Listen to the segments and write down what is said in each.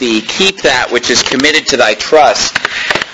Timothy, keep that which is committed to thy trust,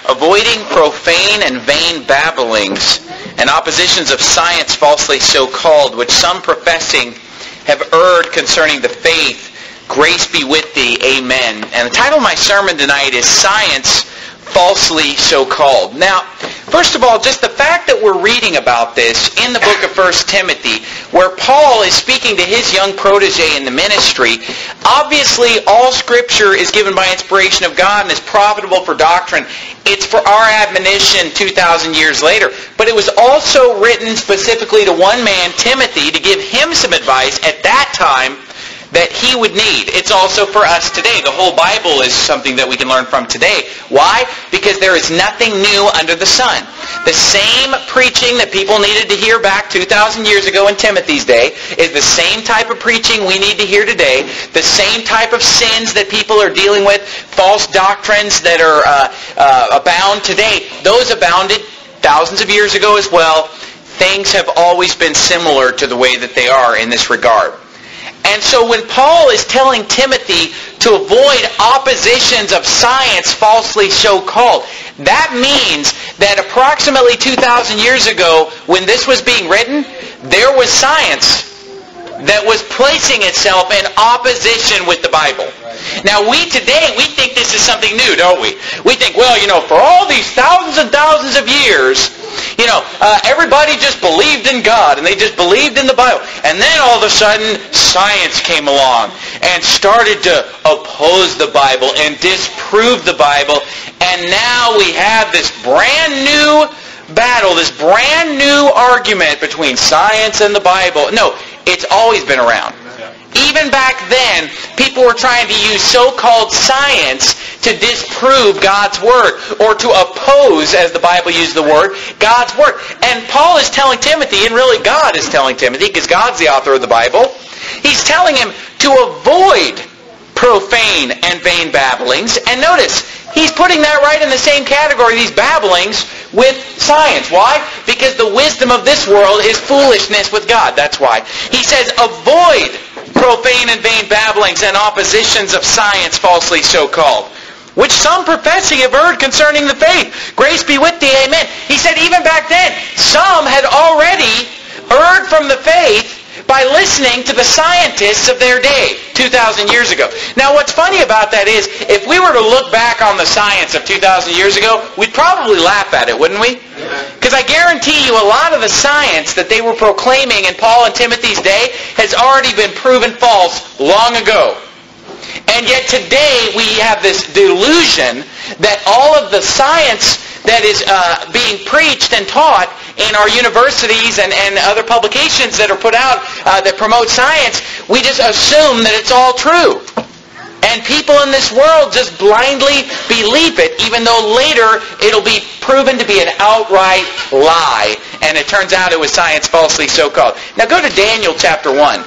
avoiding profane and vain babblings and oppositions of science falsely so called, which some professing have erred concerning the faith. Grace be with thee. Amen. And the title of my sermon tonight is Science falsely so called. Now, first of all, just the fact that we're reading about this in the book of 1 Timothy, where Paul is speaking to his young protege in the ministry, obviously all scripture is given by inspiration of God and is profitable for doctrine. It's for our admonition 2,000 years later. But it was also written specifically to one man, Timothy, to give him some advice at that time that he would need. It's also for us today. The whole Bible is something that we can learn from today. Why? Because there is nothing new under the sun. The same preaching that people needed to hear back 2,000 years ago in Timothy's day is the same type of preaching we need to hear today. The same type of sins that people are dealing with, false doctrines that are uh, uh, abound today, those abounded thousands of years ago as well. Things have always been similar to the way that they are in this regard. And so when Paul is telling Timothy to avoid oppositions of science falsely so called, that means that approximately 2,000 years ago, when this was being written, there was science that was placing itself in opposition with the Bible. Now we today, we think this is something new, don't we? We think, well, you know, for all these thousands and thousands of years, you know, uh, everybody just believed in God and they just believed in the Bible. And then all of a sudden, science came along and started to oppose the Bible and disprove the Bible. And now we have this brand new battle, this brand new argument between science and the Bible. No, it's always been around. Even back then, people were trying to use so-called science to disprove God's Word or to oppose, as the Bible uses the word, God's Word. And Paul is telling Timothy, and really God is telling Timothy, because God's the author of the Bible, he's telling him to avoid profane and vain babblings. And notice, he's putting that right in the same category, these babblings, with science. Why? Because the wisdom of this world is foolishness with God. That's why. He says, avoid profane and vain babblings and oppositions of science falsely so called, which some professing have heard concerning the faith. Grace be with thee, amen. He said even back then, some had already heard from the faith by listening to the scientists of their day 2,000 years ago. Now what's funny about that is, if we were to look back on the science of 2,000 years ago, we'd probably laugh at it, wouldn't we? Because I guarantee you a lot of the science that they were proclaiming in Paul and Timothy's day has already been proven false long ago. And yet today we have this delusion that all of the science that is uh, being preached and taught in our universities and, and other publications that are put out uh, that promote science, we just assume that it's all true. And people in this world just blindly believe it, even though later it'll be proven to be an outright lie. And it turns out it was science falsely so-called. Now go to Daniel chapter 1.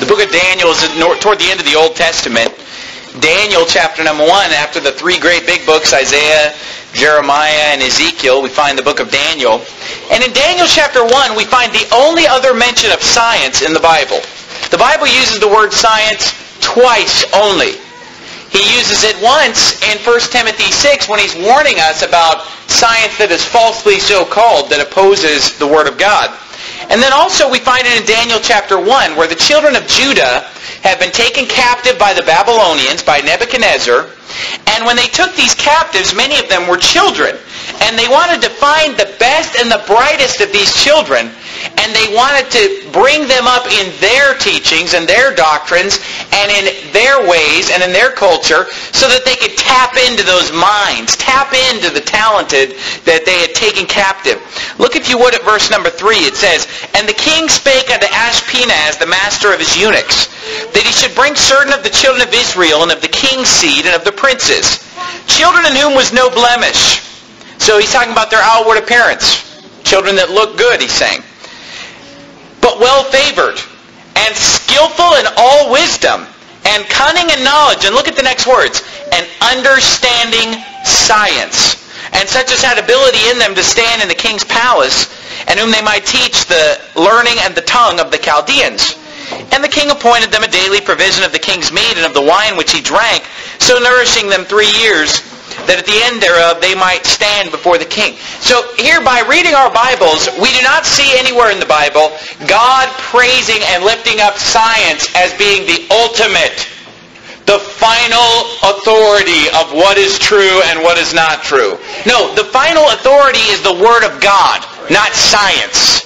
The book of Daniel is toward the end of the Old Testament. Daniel chapter number 1, after the three great big books, Isaiah, Jeremiah, and Ezekiel, we find the book of Daniel. And in Daniel chapter 1, we find the only other mention of science in the Bible. The Bible uses the word science twice only. He uses it once in 1 Timothy 6 when he's warning us about science that is falsely so called, that opposes the Word of God. And then also we find it in Daniel chapter 1 where the children of Judah have been taken captive by the Babylonians, by Nebuchadnezzar, and when they took these captives, many of them were children. And they wanted to find the best and the brightest of these children. And they wanted to bring them up in their teachings and their doctrines and in their ways and in their culture so that they could tap into those minds, tap into the talented that they had taken captive. Look, if you would, at verse number 3. It says, And the king spake unto Ashpenaz, the master of his eunuchs, that he should bring certain of the children of Israel and of the king's seed and of the princes, children in whom was no blemish. So he's talking about their outward appearance. Children that look good, he's saying. But well favored and skillful in all wisdom and cunning in knowledge. And look at the next words. And understanding science. And such as had ability in them to stand in the king's palace, and whom they might teach the learning and the tongue of the Chaldeans. And the king appointed them a daily provision of the king's meat and of the wine which he drank, so nourishing them three years, that at the end thereof they might stand before the king. So here by reading our Bibles, we do not see anywhere in the Bible God praising and lifting up science as being the ultimate, the final authority of what is true and what is not true. No, the final authority is the Word of God, not science.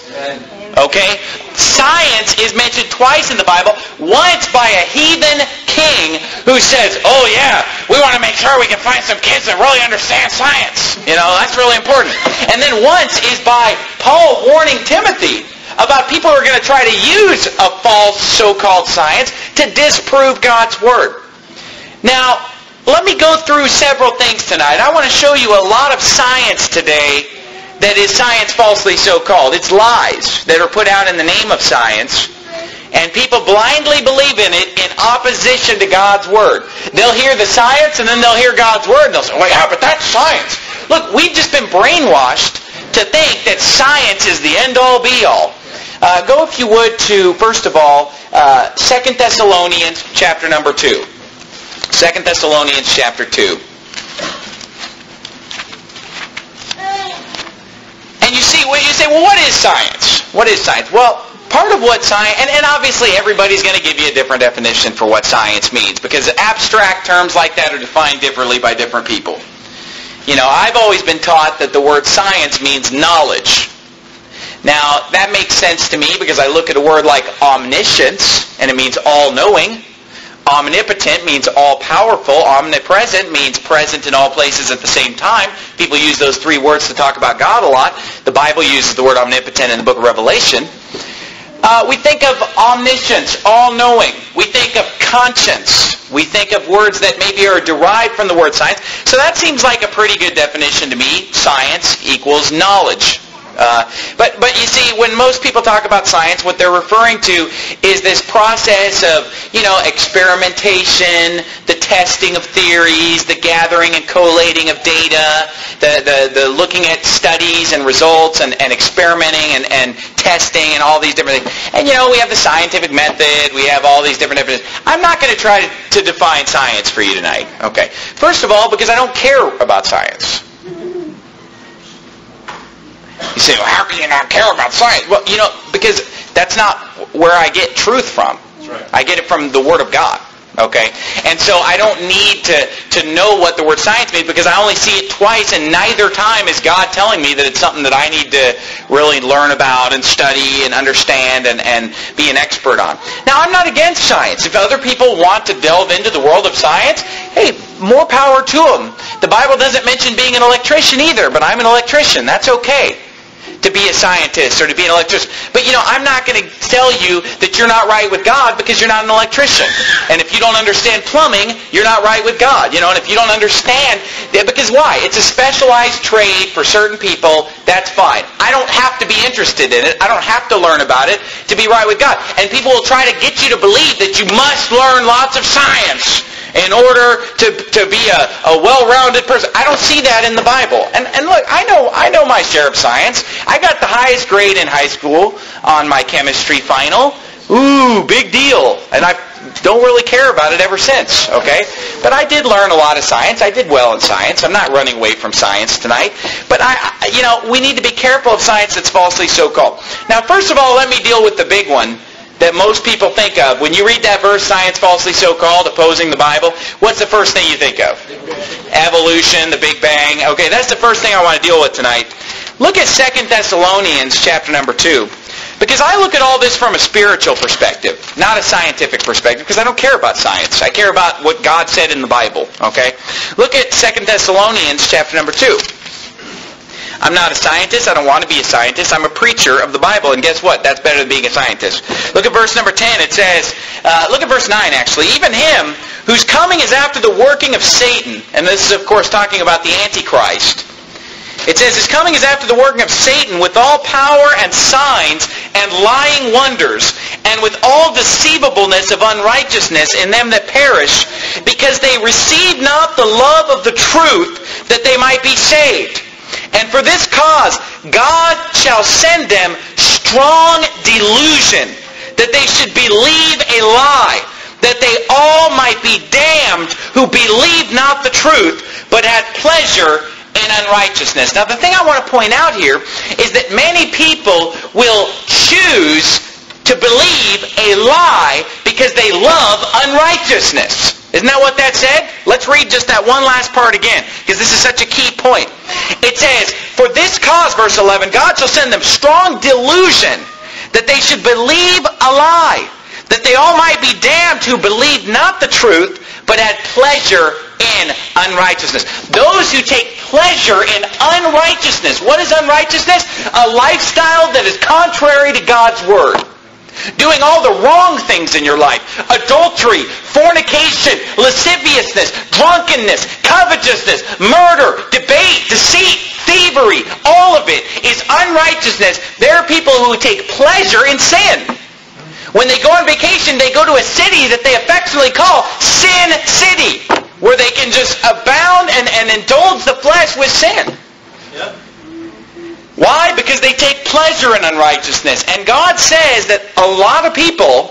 Okay? Science is mentioned twice in the Bible. Once by a heathen king who says, oh yeah, we want to make sure we can find some kids that really understand science. You know, that's really important. And then once is by Paul warning Timothy about people who are going to try to use a false so-called science to disprove God's Word. Now, let me go through several things tonight. I want to show you a lot of science today that is science falsely so called. It's lies that are put out in the name of science. And people blindly believe in it in opposition to God's Word. They'll hear the science and then they'll hear God's Word and they'll say, well, yeah, but that's science. Look, we've just been brainwashed to think that science is the end-all, be-all. Uh, go, if you would, to, first of all, uh, 2 Thessalonians chapter number 2. 2 Thessalonians chapter 2. And you you say, well, what is science? What is science? Well, part of what science, and, and obviously everybody's going to give you a different definition for what science means because abstract terms like that are defined differently by different people. You know, I've always been taught that the word science means knowledge. Now, that makes sense to me because I look at a word like omniscience, and it means all-knowing. Omnipotent means all-powerful. Omnipresent means present in all places at the same time. People use those three words to talk about God a lot. The Bible uses the word omnipotent in the book of Revelation. Uh, we think of omniscience, all-knowing. We think of conscience. We think of words that maybe are derived from the word science. So that seems like a pretty good definition to me. Science equals knowledge. Uh, but but you see, when most people talk about science, what they're referring to is this process of you know experimentation, the testing of theories, the gathering and collating of data, the the, the looking at studies and results and, and experimenting and, and testing and all these different things. And you know, we have the scientific method, we have all these different definitions. I'm not going to try to, to define science for you tonight. Okay. First of all, because I don't care about science. You say, well, how can you not care about science? Well, you know, because that's not where I get truth from. Right. I get it from the Word of God. Okay? And so I don't need to, to know what the word science means because I only see it twice and neither time is God telling me that it's something that I need to really learn about and study and understand and, and be an expert on. Now, I'm not against science. If other people want to delve into the world of science, hey, more power to them. The Bible doesn't mention being an electrician either, but I'm an electrician. That's okay to be a scientist or to be an electrician. But you know, I'm not going to tell you that you're not right with God because you're not an electrician. And if you don't understand plumbing, you're not right with God. You know, and if you don't understand, because why? It's a specialized trade for certain people. That's fine. I don't have to be interested in it. I don't have to learn about it to be right with God. And people will try to get you to believe that you must learn lots of science in order to, to be a, a well-rounded person. I don't see that in the Bible. And, and look, I know, I know my share of science. I got the highest grade in high school on my chemistry final. Ooh, big deal. And I don't really care about it ever since, okay? But I did learn a lot of science. I did well in science. I'm not running away from science tonight. But I, you know, we need to be careful of science that's falsely so-called. Now, first of all, let me deal with the big one that most people think of. When you read that verse, science falsely so-called, opposing the Bible, what's the first thing you think of? Evolution, the Big Bang. Okay, that's the first thing I want to deal with tonight. Look at 2 Thessalonians chapter number 2. Because I look at all this from a spiritual perspective, not a scientific perspective, because I don't care about science. I care about what God said in the Bible. Okay? Look at 2 Thessalonians chapter number 2. I'm not a scientist. I don't want to be a scientist. I'm a preacher of the Bible. And guess what? That's better than being a scientist. Look at verse number 10. It says, uh, look at verse 9 actually. Even him whose coming is after the working of Satan. And this is of course talking about the Antichrist. It says, His coming is after the working of Satan with all power and signs and lying wonders and with all deceivableness of unrighteousness in them that perish because they receive not the love of the truth that they might be saved. And for this cause, God shall send them strong delusion that they should believe a lie, that they all might be damned who believe not the truth, but had pleasure in unrighteousness. Now the thing I want to point out here is that many people will choose to believe a lie because they love unrighteousness. Isn't that what that said? Let's read just that one last part again, because this is such a key point. It says, For this cause, verse 11, God shall send them strong delusion that they should believe a lie, that they all might be damned who believed not the truth, but had pleasure in unrighteousness. Those who take pleasure in unrighteousness. What is unrighteousness? A lifestyle that is contrary to God's Word. Doing all the wrong things in your life. Adultery, fornication, lasciviousness, drunkenness, covetousness, murder, debate, deceit, thievery. All of it is unrighteousness. There are people who take pleasure in sin. When they go on vacation, they go to a city that they affectionately call Sin City, where they can just abound and, and indulge the flesh with sin. Why? Because they take pleasure in unrighteousness. And God says that a lot of people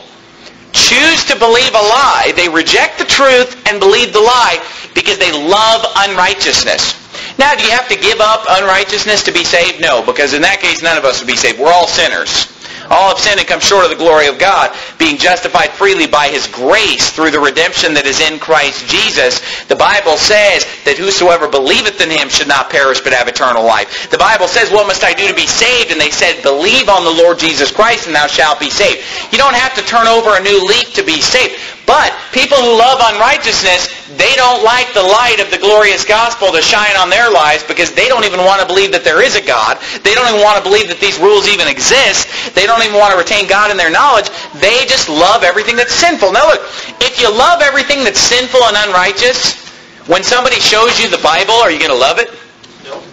choose to believe a lie. They reject the truth and believe the lie because they love unrighteousness. Now, do you have to give up unrighteousness to be saved? No, because in that case, none of us would be saved. We're all sinners. All have sinned and come short of the glory of God, being justified freely by his grace through the redemption that is in Christ Jesus. The Bible says that whosoever believeth in him should not perish but have eternal life. The Bible says, what must I do to be saved? And they said, believe on the Lord Jesus Christ and thou shalt be saved. You don't have to turn over a new leaf to be saved. But people who love unrighteousness, they don't like the light of the glorious gospel to shine on their lives because they don't even want to believe that there is a God. They don't even want to believe that these rules even exist. They don't even want to retain God in their knowledge. They just love everything that's sinful. Now look, if you love everything that's sinful and unrighteous, when somebody shows you the Bible, are you going to love it?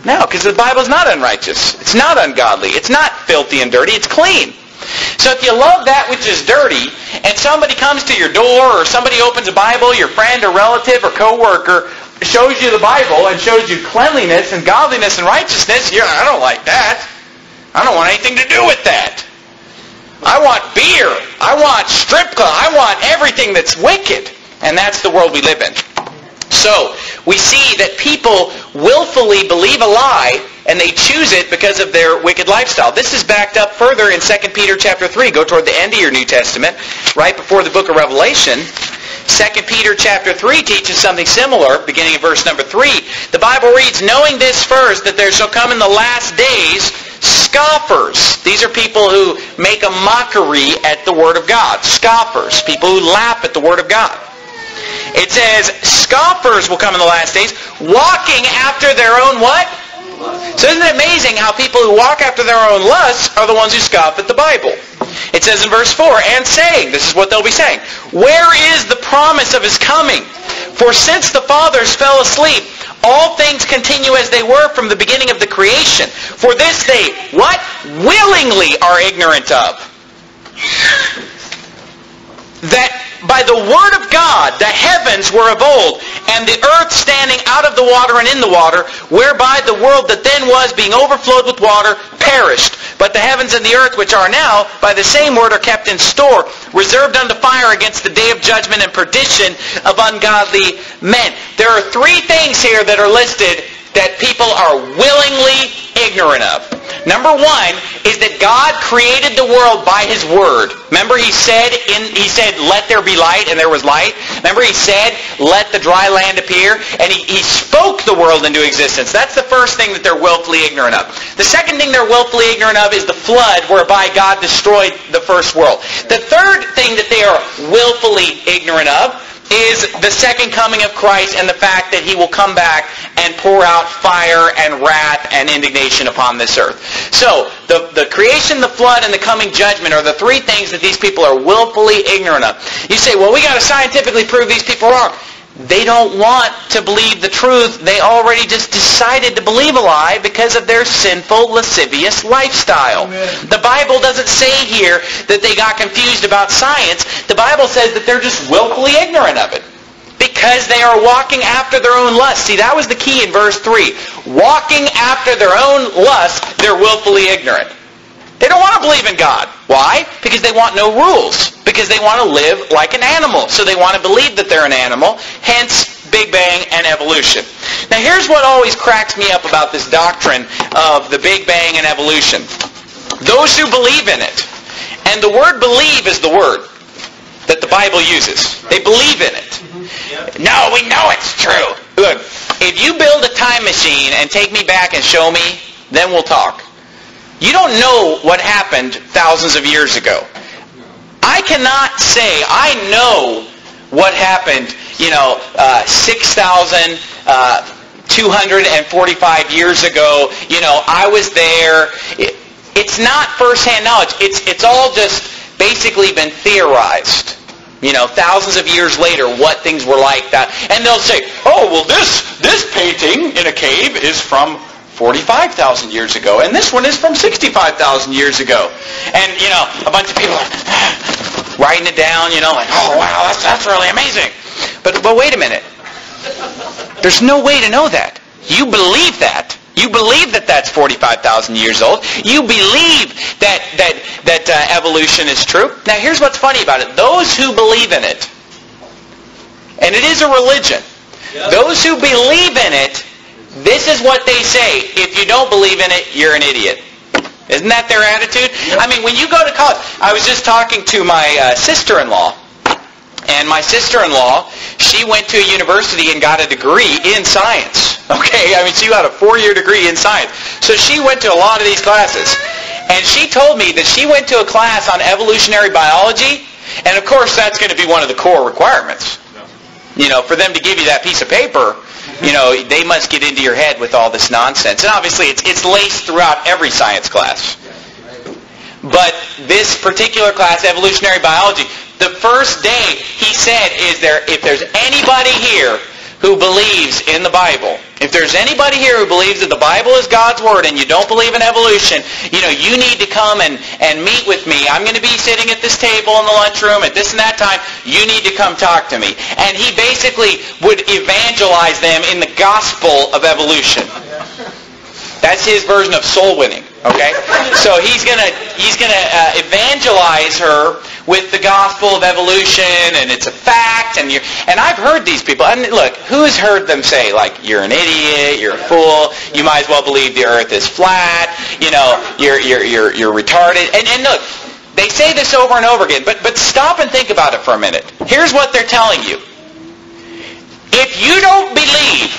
No, because the Bible is not unrighteous. It's not ungodly. It's not filthy and dirty. It's clean. So if you love that which is dirty, and somebody comes to your door, or somebody opens a Bible, your friend or relative or coworker shows you the Bible and shows you cleanliness and godliness and righteousness, you're, I don't like that. I don't want anything to do with that. I want beer. I want strip club. I want everything that's wicked. And that's the world we live in. So we see that people willfully believe a lie and they choose it because of their wicked lifestyle. This is backed up further in 2 Peter chapter 3. Go toward the end of your New Testament, right before the book of Revelation. 2 Peter chapter 3 teaches something similar, beginning in verse number 3. The Bible reads, Knowing this first, that there shall come in the last days scoffers. These are people who make a mockery at the Word of God. Scoffers. People who laugh at the Word of God. It says, scoffers will come in the last days, walking after their own what? So isn't it amazing how people who walk after their own lusts are the ones who scoff at the Bible? It says in verse 4, and saying, this is what they'll be saying, where is the promise of his coming? For since the fathers fell asleep, all things continue as they were from the beginning of the creation. For this they, what? Willingly are ignorant of. That by the word of God the heavens were of old, and the earth standing out of the water and in the water, whereby the world that then was, being overflowed with water, perished. But the heavens and the earth which are now, by the same word are kept in store, reserved unto fire against the day of judgment and perdition of ungodly men. There are three things here that are listed that people are willingly ignorant of. Number one is that God created the world by His Word. Remember He said, in, He said, let there be light, and there was light. Remember He said, let the dry land appear, and He, he spoke the world into existence. That's the first thing that they're willfully ignorant of. The second thing they're willfully ignorant of is the flood whereby God destroyed the first world. The third thing that they are willfully ignorant of is the second coming of Christ and the fact that he will come back and pour out fire and wrath and indignation upon this earth. So, the, the creation, the flood, and the coming judgment are the three things that these people are willfully ignorant of. You say, well, we got to scientifically prove these people wrong. They don't want to believe the truth. They already just decided to believe a lie because of their sinful, lascivious lifestyle. Amen. The Bible doesn't say here that they got confused about science. The Bible says that they're just willfully ignorant of it. Because they are walking after their own lust. See, that was the key in verse 3. Walking after their own lust, they're willfully ignorant. They don't want to believe in God. Why? Because they want no rules. Because they want to live like an animal. So they want to believe that they're an animal. Hence, Big Bang and evolution. Now here's what always cracks me up about this doctrine of the Big Bang and evolution. Those who believe in it, and the word believe is the word that the Bible uses. They believe in it. No, we know it's true. Look, if you build a time machine and take me back and show me, then we'll talk. You don't know what happened thousands of years ago. I cannot say I know what happened, you know, uh, 6,245 uh, years ago. You know, I was there. It, it's not firsthand knowledge. It's, it's all just basically been theorized you know, thousands of years later, what things were like that. And they'll say, oh, well, this, this painting in a cave is from 45,000 years ago, and this one is from 65,000 years ago. And, you know, a bunch of people are writing it down, you know, like, oh, wow, that's, that's really amazing. But, but wait a minute. There's no way to know that. You believe that. You believe that that's 45,000 years old. You believe that, that, that uh, evolution is true. Now here's what's funny about it. Those who believe in it, and it is a religion, those who believe in it this is what they say. If you don't believe in it, you're an idiot. Isn't that their attitude? I mean, when you go to college, I was just talking to my uh, sister-in-law, and my sister-in-law, she went to a university and got a degree in science. Okay, I mean, she got a four-year degree in science. So she went to a lot of these classes. And she told me that she went to a class on evolutionary biology, and of course that's going to be one of the core requirements. You know, for them to give you that piece of paper, you know, they must get into your head with all this nonsense. And obviously it's, it's laced throughout every science class. But this particular class, evolutionary biology, the first day he said, is there, if there's anybody here who believes in the Bible, if there's anybody here who believes that the Bible is God's Word and you don't believe in evolution, you know, you need to come and, and meet with me. I'm going to be sitting at this table in the lunchroom at this and that time. You need to come talk to me. And he basically would evangelize them in the gospel of evolution. That's his version of soul winning. Okay, so he's gonna he's gonna uh, evangelize her with the gospel of evolution, and it's a fact. And you and I've heard these people. And look, who's heard them say like you're an idiot, you're a fool, you might as well believe the Earth is flat. You know, you're you're you're you're retarded. And and look, they say this over and over again. But but stop and think about it for a minute. Here's what they're telling you. If you don't believe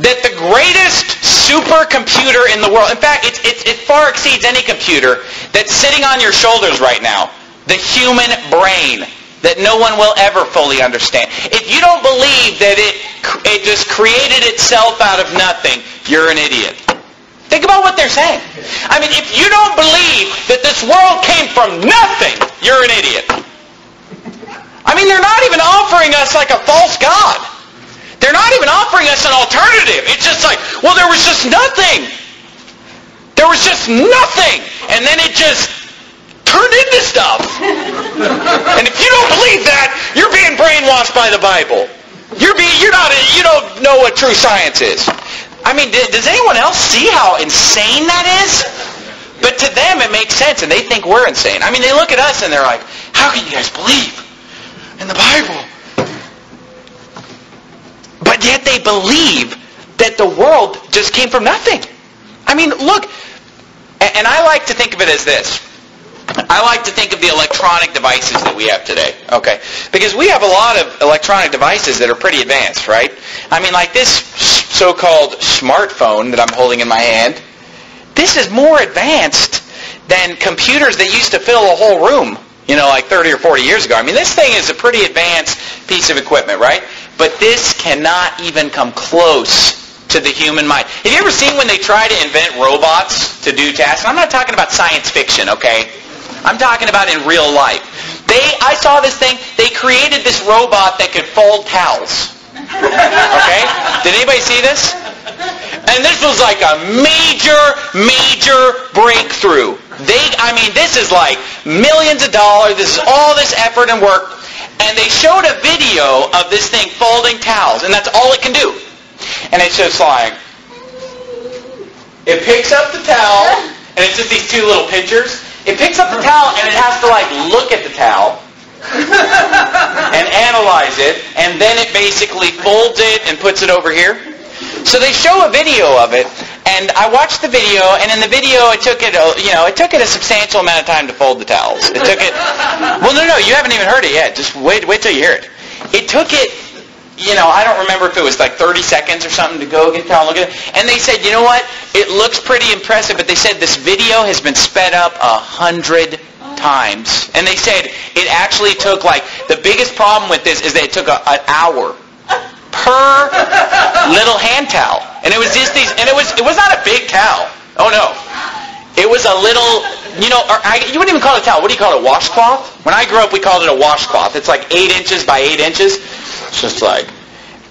that the greatest supercomputer in the world, in fact, it, it, it far exceeds any computer that's sitting on your shoulders right now, the human brain that no one will ever fully understand. If you don't believe that it, it just created itself out of nothing, you're an idiot. Think about what they're saying. I mean, if you don't believe that this world came from nothing, you're an idiot. I mean, they're not even offering us like a false God. They're not even offering us an alternative. It's just like, well, there was just nothing. There was just nothing. And then it just turned into stuff. and if you don't believe that, you're being brainwashed by the Bible. You're being, you're not, you don't know what true science is. I mean, does anyone else see how insane that is? But to them, it makes sense, and they think we're insane. I mean, they look at us and they're like, how can you guys believe in the Bible? But yet they believe that the world just came from nothing. I mean, look, and I like to think of it as this. I like to think of the electronic devices that we have today, okay? Because we have a lot of electronic devices that are pretty advanced, right? I mean, like this so-called smartphone that I'm holding in my hand, this is more advanced than computers that used to fill a whole room, you know, like 30 or 40 years ago. I mean, this thing is a pretty advanced piece of equipment, right? But this cannot even come close to the human mind. Have you ever seen when they try to invent robots to do tasks? I'm not talking about science fiction, okay? I'm talking about in real life. They, I saw this thing. They created this robot that could fold towels. Okay? Did anybody see this? And this was like a major, major breakthrough. They, I mean, this is like millions of dollars. This is all this effort and work. And they showed a video of this thing folding towels, and that's all it can do. And it's just like, it picks up the towel, and it's just these two little pinchers. It picks up the towel and it has to like look at the towel and analyze it, and then it basically folds it and puts it over here. So they show a video of it, and I watched the video, and in the video, it took it, a, you know, it took it a substantial amount of time to fold the towels. It took it. Well, no, no, you haven't even heard it yet. Just wait, wait till you hear it. It took it you know, I don't remember if it was like 30 seconds or something to go get towel and look at it. And they said, you know what? It looks pretty impressive, but they said this video has been sped up a hundred times. And they said it actually took like, the biggest problem with this is that it took a, an hour per little hand towel. And it was just these, and it was, it was not a big towel. Oh no. It was a little, you know, I, you wouldn't even call it a towel. What do you call it, a washcloth? When I grew up, we called it a washcloth. It's like 8 inches by 8 inches. It's just like,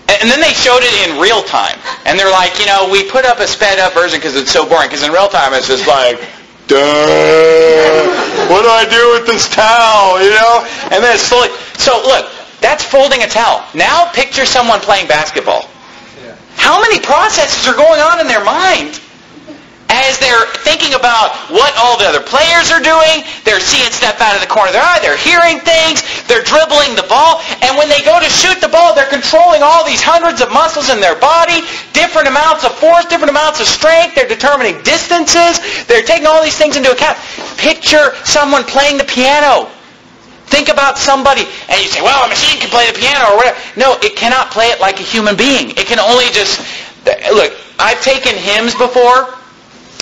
and then they showed it in real time. And they're like, you know, we put up a sped up version because it's so boring. Because in real time, it's just like, duh, what do I do with this towel, you know? And then it's slowly, so look, that's folding a towel. Now picture someone playing basketball. How many processes are going on in their mind as they're thinking about what all the other players are doing. They're seeing stuff out of the corner of their eye. They're hearing things. They're dribbling the ball. And when they go to shoot the ball, they're controlling all these hundreds of muscles in their body, different amounts of force, different amounts of strength. They're determining distances. They're taking all these things into account. Picture someone playing the piano. Think about somebody, and you say, well, a machine can play the piano or whatever. No, it cannot play it like a human being. It can only just, look, I've taken hymns before,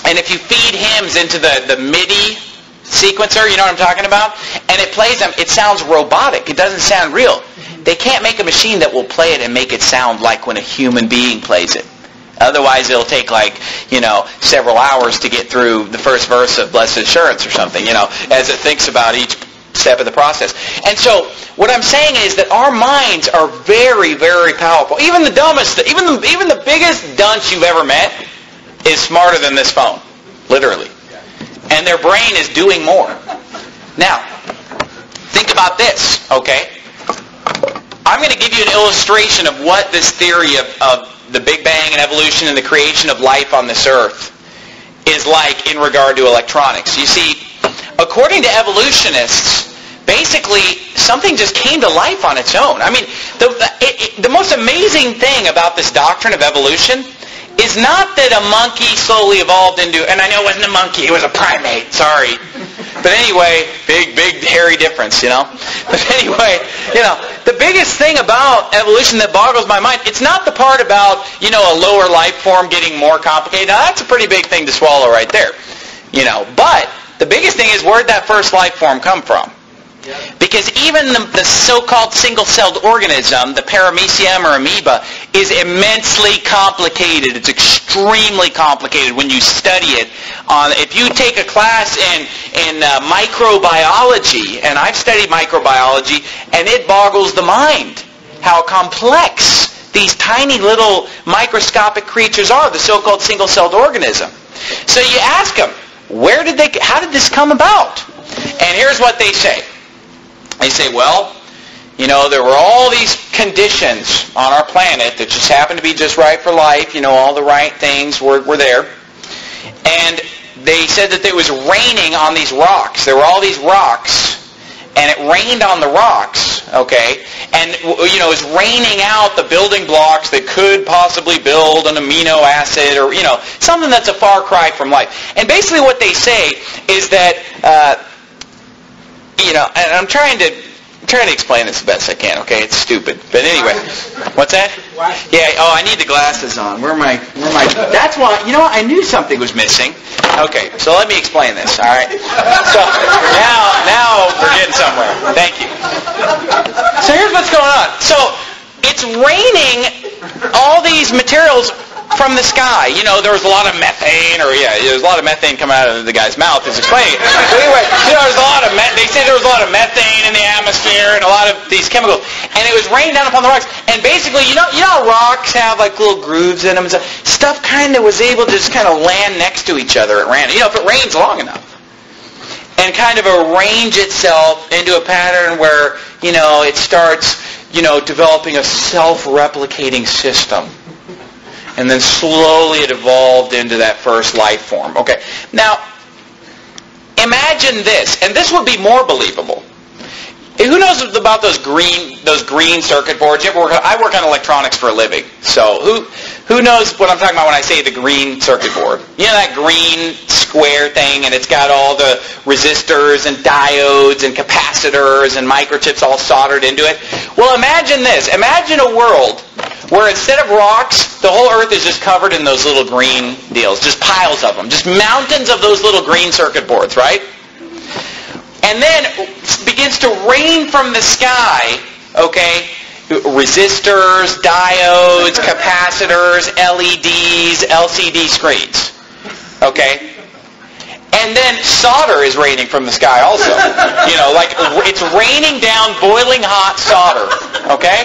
and if you feed hymns into the, the MIDI sequencer, you know what I'm talking about? And it plays them, it sounds robotic. It doesn't sound real. They can't make a machine that will play it and make it sound like when a human being plays it. Otherwise, it'll take like, you know, several hours to get through the first verse of Blessed Assurance or something, you know, as it thinks about each step of the process. And so what I'm saying is that our minds are very, very powerful. Even the dumbest, even the, even the biggest dunce you've ever met is smarter than this phone, literally. And their brain is doing more. Now, think about this, okay? I'm going to give you an illustration of what this theory of, of the Big Bang and evolution and the creation of life on this earth is like in regard to electronics. You see, according to evolutionists, basically something just came to life on its own. I mean, the, it, it, the most amazing thing about this doctrine of evolution is not that a monkey slowly evolved into, and I know it wasn't a monkey, it was a primate, sorry. But anyway, big, big, hairy difference, you know. But anyway, you know, the biggest thing about evolution that boggles my mind, it's not the part about, you know, a lower life form getting more complicated. Now, that's a pretty big thing to swallow right there, you know. But the biggest thing is where'd that first life form come from? Because even the, the so-called single-celled organism, the paramecium or amoeba, is immensely complicated. It's extremely complicated when you study it. Uh, if you take a class in, in uh, microbiology, and I've studied microbiology, and it boggles the mind how complex these tiny little microscopic creatures are, the so-called single-celled organism. So you ask them, where did they, how did this come about? And here's what they say. They say, well, you know, there were all these conditions on our planet that just happened to be just right for life. You know, all the right things were, were there. And they said that it was raining on these rocks. There were all these rocks, and it rained on the rocks, okay? And, you know, it was raining out the building blocks that could possibly build an amino acid or, you know, something that's a far cry from life. And basically what they say is that... Uh, you know, and I'm trying to I'm trying to explain this the best I can. Okay, it's stupid, but anyway, what's that? Yeah. Oh, I need the glasses on. Where I? Where I? That's why. You know? I knew something was missing. Okay, so let me explain this. All right. So now, now we're getting somewhere. Thank you. So here's what's going on. So it's raining all these materials from the sky. You know, there was a lot of methane, or yeah, there was a lot of methane coming out of the guy's mouth. Is explaining. But anyway, you know, there's a lot of me- they say there was a lot of methane in the atmosphere and a lot of these chemicals, and it was raining down upon the rocks. And basically, you know, you know, rocks have like little grooves in them. And stuff. stuff kind of was able to just kind of land next to each other at random. You know, if it rains long enough and kind of arrange itself into a pattern where, you know, it starts, you know, developing a self-replicating system and then slowly it evolved into that first life form. Okay. Now, imagine this, and this would be more believable. Who knows about those green those green circuit boards? Work I work on electronics for a living. So who who knows what I'm talking about when I say the green circuit board? You know that green square thing and it's got all the resistors and diodes and capacitors and microchips all soldered into it? Well, imagine this. Imagine a world where instead of rocks, the whole earth is just covered in those little green deals, just piles of them, just mountains of those little green circuit boards, right? and then begins to rain from the sky, okay, resistors, diodes, capacitors, LEDs, LCD screens, okay? And then solder is raining from the sky also. You know, like it's raining down boiling hot solder, okay?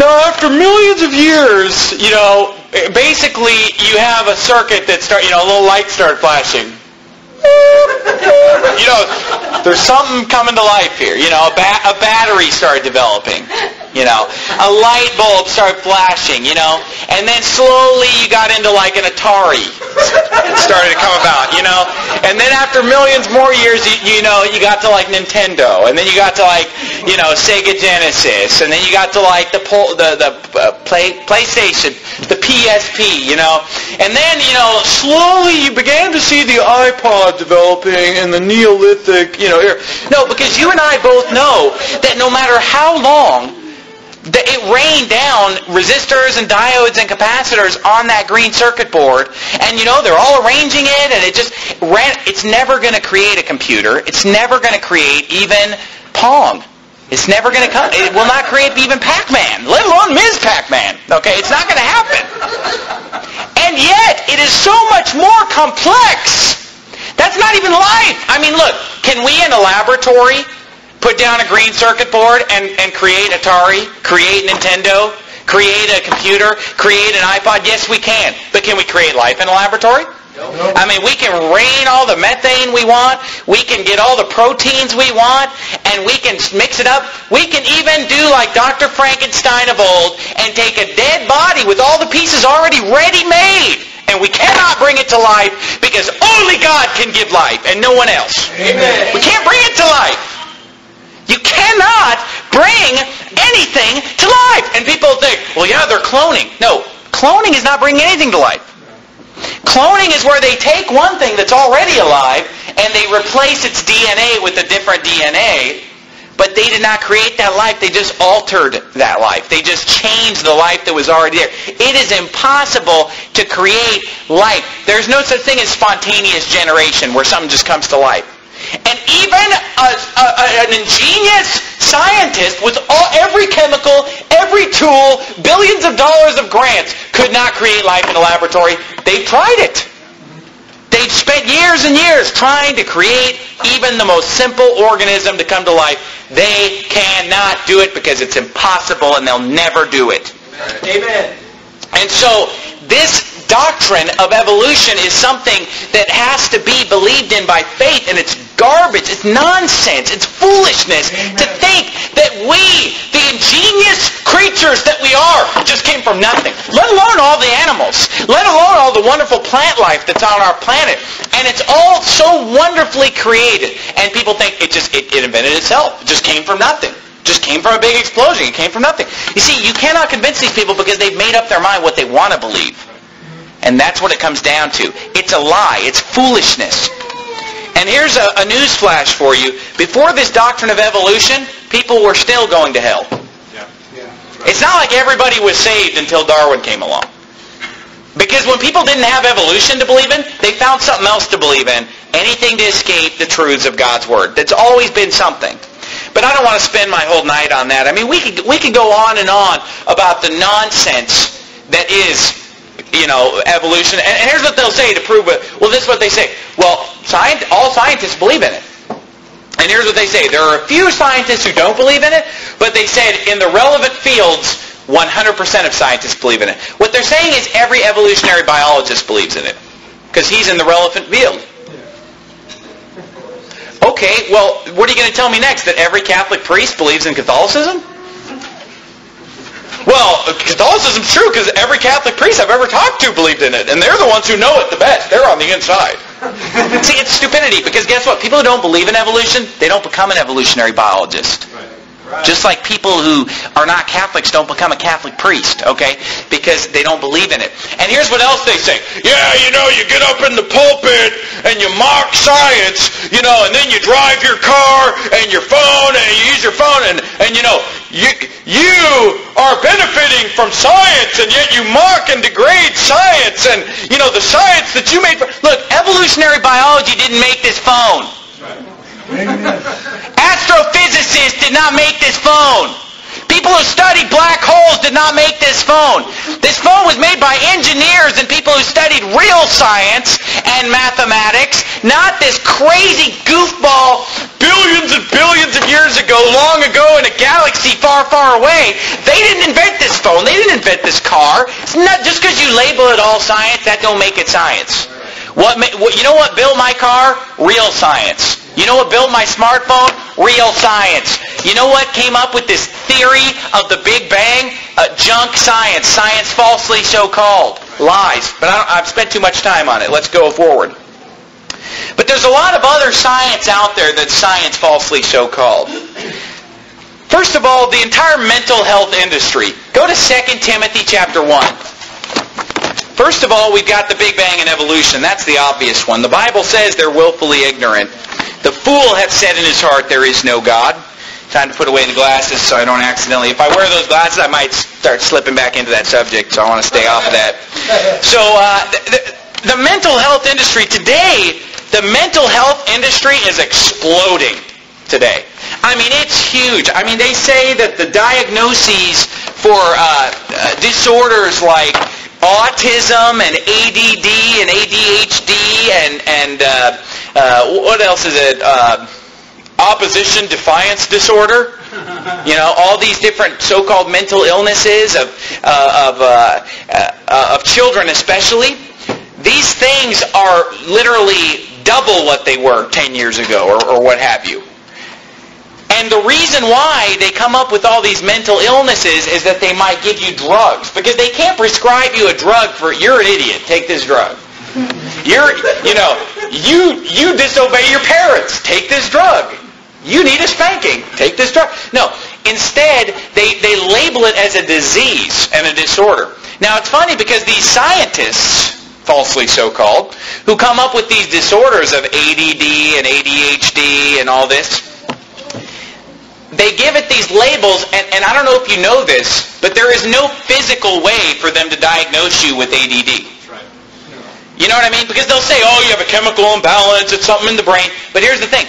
Now, after millions of years, you know, basically you have a circuit that start, you know, a little light started flashing you know, there's something coming to life here. You know, a, ba- a battery started developing. You know, a light bulb started flashing. You know, and then slowly you got into like an Atari It started to come about. You know, and then after millions more years, you, you know, you got to like Nintendo, and then you got to like you know Sega Genesis, and then you got to like the pol- the the uh, play PlayStation, the PSP. You know, and then you know slowly you began to see the iPod developing in the Neolithic, you know, era. No, because you and I both know that no matter how long it rained down resistors and diodes and capacitors on that green circuit board. And you know they're all arranging it and it just ran it's never going to create a computer. It's never going to create even pong. It's never going to come it will not create even pac-man let alone ms pac-man okay? It's not going to happen. And yet it is so much more complex. That's not even life. I mean, look, can we in a laboratory put down a green circuit board and, and create Atari, create Nintendo, create a computer, create an iPod? Yes, we can. But can we create life in a laboratory? No. I mean, we can rain all the methane we want. We can get all the proteins we want, and we can mix it up. We can even do like Dr. Frankenstein of old and take a dead body with all the pieces already ready made and we cannot bring it to life because only God can give life and no one else. Amen. We can't bring it to life. You cannot bring anything to life. And people think, well, yeah, they're cloning. No, cloning is not bringing anything to life. Cloning is where they take one thing that's already alive and they replace its DNA with a different DNA but they did not create that life. They just altered that life. They just changed the life that was already there. It is impossible to create life. There's no such thing as spontaneous generation where something just comes to life. And even a, a, an ingenious scientist with all, every chemical, every tool, billions of dollars of grants could not create life in a laboratory. They tried it. They've spent years and years trying to create even the most simple organism to come to life. They cannot do it because it's impossible and they'll never do it. Amen. And so this doctrine of evolution is something that has to be believed in by faith, and it's garbage, it's nonsense, it's foolishness Amen. to think that we, the ingenious creatures that we are, just came from nothing. Let alone all the animals. Let alone all the wonderful plant life that's on our planet. And it's all so wonderfully created. And people think it just it, it invented itself. It just came from nothing just came from a big explosion. It came from nothing. You see, you cannot convince these people because they've made up their mind what they want to believe. And that's what it comes down to. It's a lie. It's foolishness. And here's a, a news flash for you. Before this doctrine of evolution, people were still going to hell. Yeah. Yeah. It's not like everybody was saved until Darwin came along. Because when people didn't have evolution to believe in, they found something else to believe in. Anything to escape the truths of God's Word. That's always been something. But I don't want to spend my whole night on that. I mean, we could, we could go on and on about the nonsense that is you know, evolution. And, here's what they'll say to prove it. Well, this is what they say. Well, science, all scientists believe in it. And here's what they say. There are a few scientists who don't believe in it, but they said in the relevant fields, 100% of scientists believe in it. What they're saying is every evolutionary biologist believes in it because he's in the relevant field. Okay, well, what are you going to tell me next? That every Catholic priest believes in Catholicism? Well, Catholicism's true because every Catholic priest I've ever talked to believed in it, and they're the ones who know it the best. They're on the inside. See, it's stupidity because guess what? People who don't believe in evolution, they don't become an evolutionary biologist. Just like people who are not Catholics don't become a Catholic priest, okay? Because they don't believe in it. And here's what else they say. Yeah, you know, you get up in the pulpit and you mock science, you know, and then you drive your car and your phone and you use your phone and, and you know, you, you are benefiting from science and yet you mock and degrade science and, you know, the science that you made. For, look, evolutionary biology didn't make this phone. Astrophysicists did not make this phone. People who studied black holes did not make this phone. This phone was made by engineers and people who studied real science and mathematics, not this crazy goofball billions and billions of years ago, long ago in a galaxy far, far away. They didn't invent this phone. They didn't invent this car. It's not just because you label it all science, that don't make it science. What, what, you know what built my car? Real science. You know what built my smartphone? Real science. You know what came up with this theory of the Big Bang? Uh, junk science. Science falsely so-called. Lies. But I have spent too much time on it. Let's go forward. But there's a lot of other science out there that's science falsely so-called. First of all, the entire mental health industry. Go to 2 Timothy chapter 1. First of all, we've got the Big Bang and evolution. That's the obvious one. The Bible says they're willfully ignorant. The fool hath said in his heart, there is no God. Time to put away the glasses so I don't accidentally, if I wear those glasses, I might start slipping back into that subject, so I want to stay off of that. So uh, the, the mental health industry today, the mental health industry is exploding today. I mean, it's huge. I mean, they say that the diagnoses for uh, uh, disorders like autism and ADD and ADHD and and uh, uh, what else is it? Uh, opposition defiance disorder. You know, all these different so-called mental illnesses of uh, of uh, uh, of children, especially. These things are literally double what they were 10 years ago, or, or what have you. And the reason why they come up with all these mental illnesses is that they might give you drugs. Because they can't prescribe you a drug for, you're an idiot, take this drug. You're, you know, you, you disobey your parents, take this drug. You need a spanking, take this drug. No, instead, they, they label it as a disease and a disorder. Now, it's funny because these scientists, falsely so-called, who come up with these disorders of ADD and ADHD and all this, they give it these labels, and, and I don't know if you know this, but there is no physical way for them to diagnose you with ADD. You know what I mean? Because they'll say, oh, you have a chemical imbalance, it's something in the brain. But here's the thing.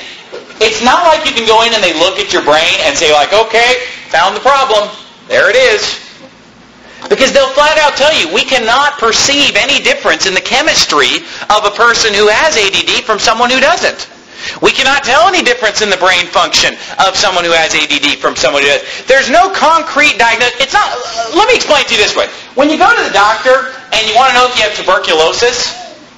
It's not like you can go in and they look at your brain and say like, okay, found the problem. There it is. Because they'll flat out tell you, we cannot perceive any difference in the chemistry of a person who has ADD from someone who doesn't. We cannot tell any difference in the brain function of someone who has ADD from someone who does. There's no concrete diagnosis. It's not. Let me explain to you this way. When you go to the doctor and you want to know if you have tuberculosis,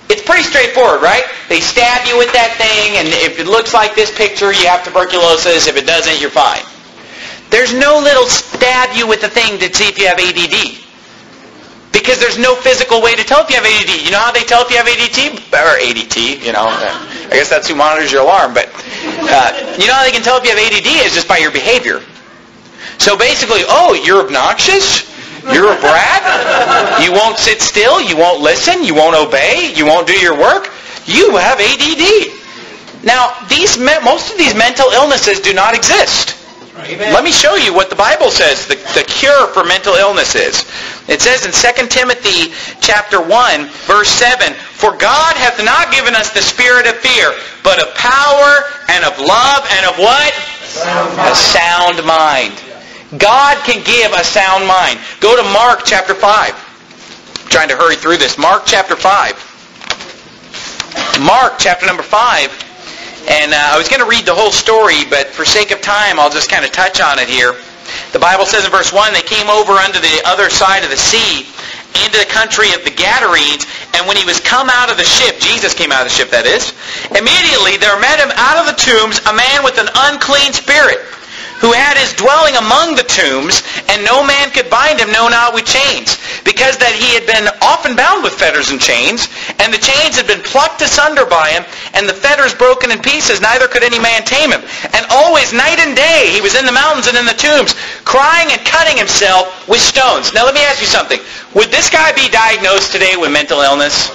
it's pretty straightforward, right? They stab you with that thing, and if it looks like this picture, you have tuberculosis. If it doesn't, you're fine. There's no little stab you with the thing to see if you have ADD. Because there's no physical way to tell if you have ADD. You know how they tell if you have ADT? Or ADT, you know. I guess that's who monitors your alarm. But uh, you know how they can tell if you have ADD is just by your behavior. So basically, oh, you're obnoxious? You're a brat? You won't sit still? You won't listen? You won't obey? You won't do your work? You have ADD. Now, these most of these mental illnesses do not exist. Amen. Let me show you what the Bible says the, the cure for mental illness is. It says in 2 Timothy chapter 1, verse 7, For God hath not given us the spirit of fear, but of power and of love and of what? Sound a sound mind. God can give a sound mind. Go to Mark chapter 5. I'm trying to hurry through this. Mark chapter 5. Mark chapter number 5 and uh, I was going to read the whole story, but for sake of time, I'll just kind of touch on it here. The Bible says in verse 1, they came over unto the other side of the sea, into the country of the Gadarenes, and when he was come out of the ship, Jesus came out of the ship, that is, immediately there met him out of the tombs a man with an unclean spirit, who had his dwelling among the tombs, and no man could bind him, no, not with chains, because that he had been often bound with fetters and chains, and the chains had been plucked asunder by him, and the fetters broken in pieces, neither could any man tame him. And always, night and day, he was in the mountains and in the tombs, crying and cutting himself with stones. Now let me ask you something. Would this guy be diagnosed today with mental illness?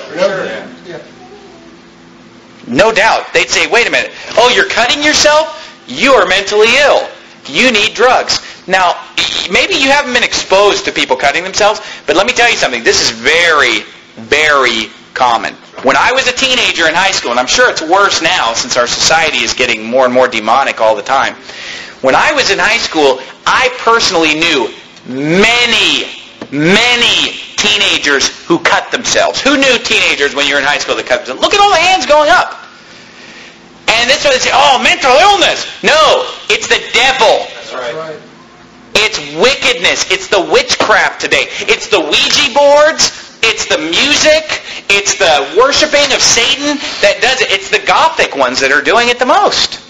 No doubt. They'd say, wait a minute. Oh, you're cutting yourself? You are mentally ill. You need drugs. Now, maybe you haven't been exposed to people cutting themselves, but let me tell you something. This is very, very common. When I was a teenager in high school, and I'm sure it's worse now since our society is getting more and more demonic all the time. When I was in high school, I personally knew many, many teenagers who cut themselves. Who knew teenagers when you're in high school that cut themselves? Look at all the hands going up. And this way they say, oh, mental illness. No, it's the devil. That's right. It's wickedness. It's the witchcraft today. It's the Ouija boards. It's the music. It's the worshiping of Satan that does it. It's the gothic ones that are doing it the most.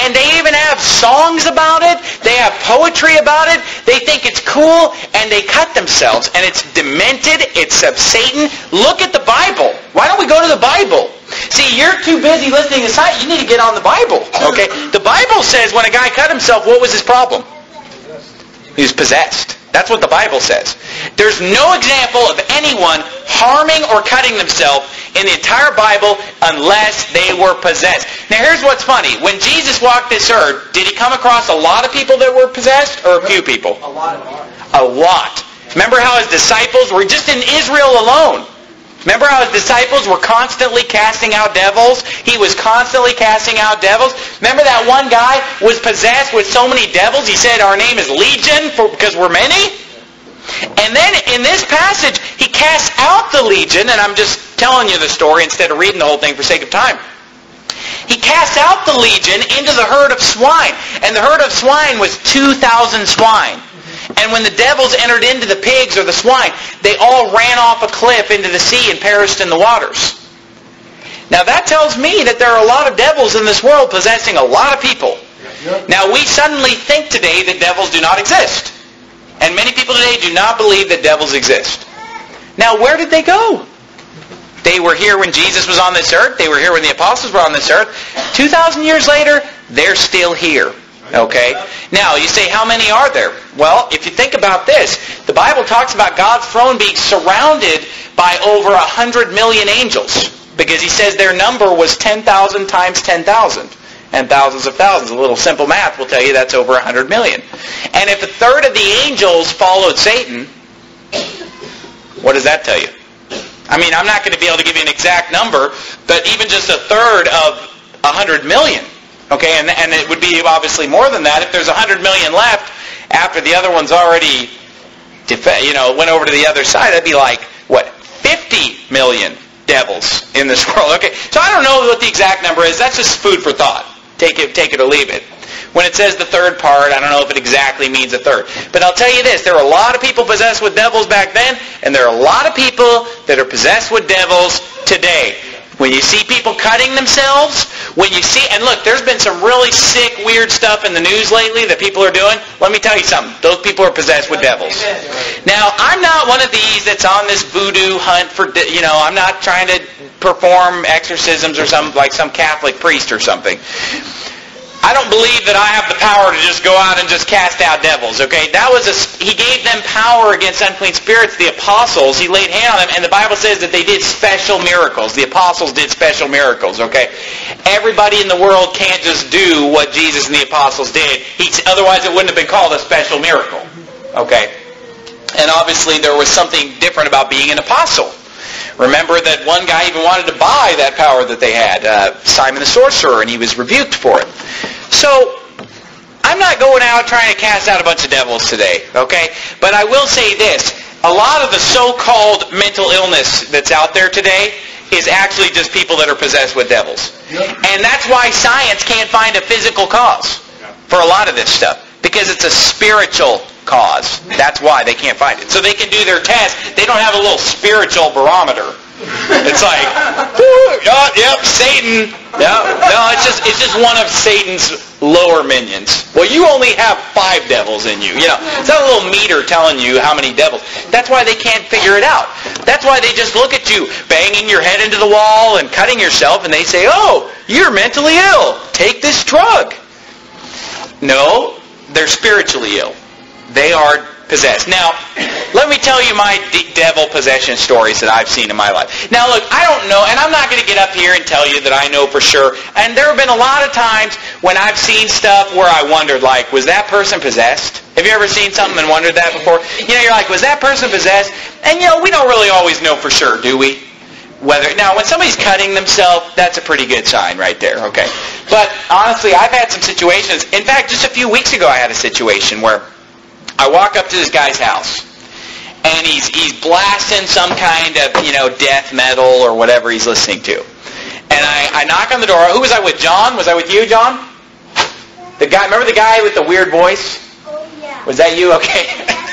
And they even have songs about it. They have poetry about it. They think it's cool, and they cut themselves. And it's demented. It's of Satan. Look at the Bible. Why don't we go to the Bible? See, you're too busy listening to science. You need to get on the Bible. Okay? The Bible says when a guy cut himself, what was his problem? He was possessed. That's what the Bible says. There's no example of anyone harming or cutting themselves in the entire Bible unless they were possessed. Now here's what's funny. When Jesus walked this earth, did he come across a lot of people that were possessed or a few people? A lot. A lot. Remember how his disciples were just in Israel alone. Remember how his disciples were constantly casting out devils? He was constantly casting out devils. Remember that one guy was possessed with so many devils? He said, our name is Legion for, because we're many. And then in this passage, he casts out the legion, and I'm just telling you the story instead of reading the whole thing for sake of time. He cast out the legion into the herd of swine. And the herd of swine was 2,000 swine. And when the devils entered into the pigs or the swine, they all ran off a cliff into the sea and perished in the waters. Now that tells me that there are a lot of devils in this world possessing a lot of people. Now we suddenly think today that devils do not exist. And many people today do not believe that devils exist. Now where did they go? They were here when Jesus was on this earth. They were here when the apostles were on this earth. 2,000 years later, they're still here. Okay? Now, you say, how many are there? Well, if you think about this, the Bible talks about God's throne being surrounded by over 100 million angels. Because he says their number was 10,000 times 10,000. And thousands of thousands. A little simple math will tell you that's over 100 million. And if a third of the angels followed Satan, what does that tell you? I mean, I'm not going to be able to give you an exact number, but even just a third of 100 million Okay, and, and it would be obviously more than that if there's 100 million left after the other one's already, you know, went over to the other side. That'd be like, what, 50 million devils in this world. Okay, so I don't know what the exact number is. That's just food for thought. Take it, take it or leave it. When it says the third part, I don't know if it exactly means a third. But I'll tell you this, there were a lot of people possessed with devils back then, and there are a lot of people that are possessed with devils today. When you see people cutting themselves, when you see, and look, there's been some really sick, weird stuff in the news lately that people are doing. Let me tell you something. Those people are possessed with devils. Now, I'm not one of these that's on this voodoo hunt for, you know, I'm not trying to perform exorcisms or some, like some Catholic priest or something. I don't believe that I have the power to just go out and just cast out devils, okay? That was a, he gave them power against unclean spirits, the apostles. He laid hand on them, and the Bible says that they did special miracles. The apostles did special miracles, okay? Everybody in the world can't just do what Jesus and the apostles did. He, otherwise it wouldn't have been called a special miracle, okay? And obviously there was something different about being an apostle. Remember that one guy even wanted to buy that power that they had, uh, Simon the sorcerer, and he was rebuked for it. So, I'm not going out trying to cast out a bunch of devils today, okay? But I will say this. A lot of the so-called mental illness that's out there today is actually just people that are possessed with devils. And that's why science can't find a physical cause for a lot of this stuff. Because it's a spiritual cause. That's why they can't find it. So they can do their test. They don't have a little spiritual barometer. It's like, oh, yep, Satan. No, no, it's just it's just one of Satan's lower minions. Well, you only have five devils in you. You know, it's not a little meter telling you how many devils. That's why they can't figure it out. That's why they just look at you banging your head into the wall and cutting yourself, and they say, "Oh, you're mentally ill. Take this drug." No, they're spiritually ill. They are possessed. Now, let me tell you my de- devil possession stories that I've seen in my life. Now, look, I don't know, and I'm not going to get up here and tell you that I know for sure. And there have been a lot of times when I've seen stuff where I wondered, like, was that person possessed? Have you ever seen something and wondered that before? You know, you're like, was that person possessed? And, you know, we don't really always know for sure, do we? whether now when somebody's cutting themselves that's a pretty good sign right there okay but honestly i've had some situations in fact just a few weeks ago i had a situation where i walk up to this guy's house and he's he's blasting some kind of you know death metal or whatever he's listening to and i i knock on the door who was i with john was i with you john the guy remember the guy with the weird voice Oh, yeah. was that you okay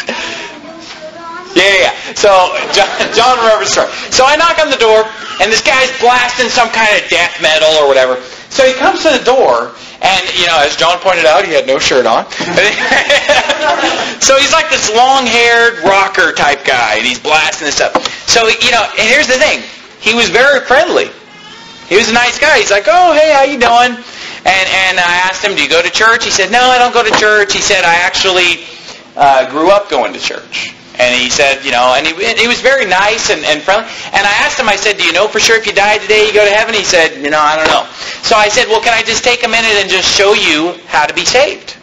Yeah, yeah. So John, John remembers the story. So I knock on the door, and this guy's blasting some kind of death metal or whatever. So he comes to the door, and you know, as John pointed out, he had no shirt on. so he's like this long-haired rocker type guy, and he's blasting this stuff. So you know, and here's the thing: he was very friendly. He was a nice guy. He's like, "Oh, hey, how you doing?" And and I asked him, "Do you go to church?" He said, "No, I don't go to church." He said, "I actually uh, grew up going to church." And he said, you know, and he, he was very nice and, and friendly. And I asked him, I said, do you know for sure if you die today you go to heaven? He said, you know, I don't know. So I said, well, can I just take a minute and just show you how to be saved?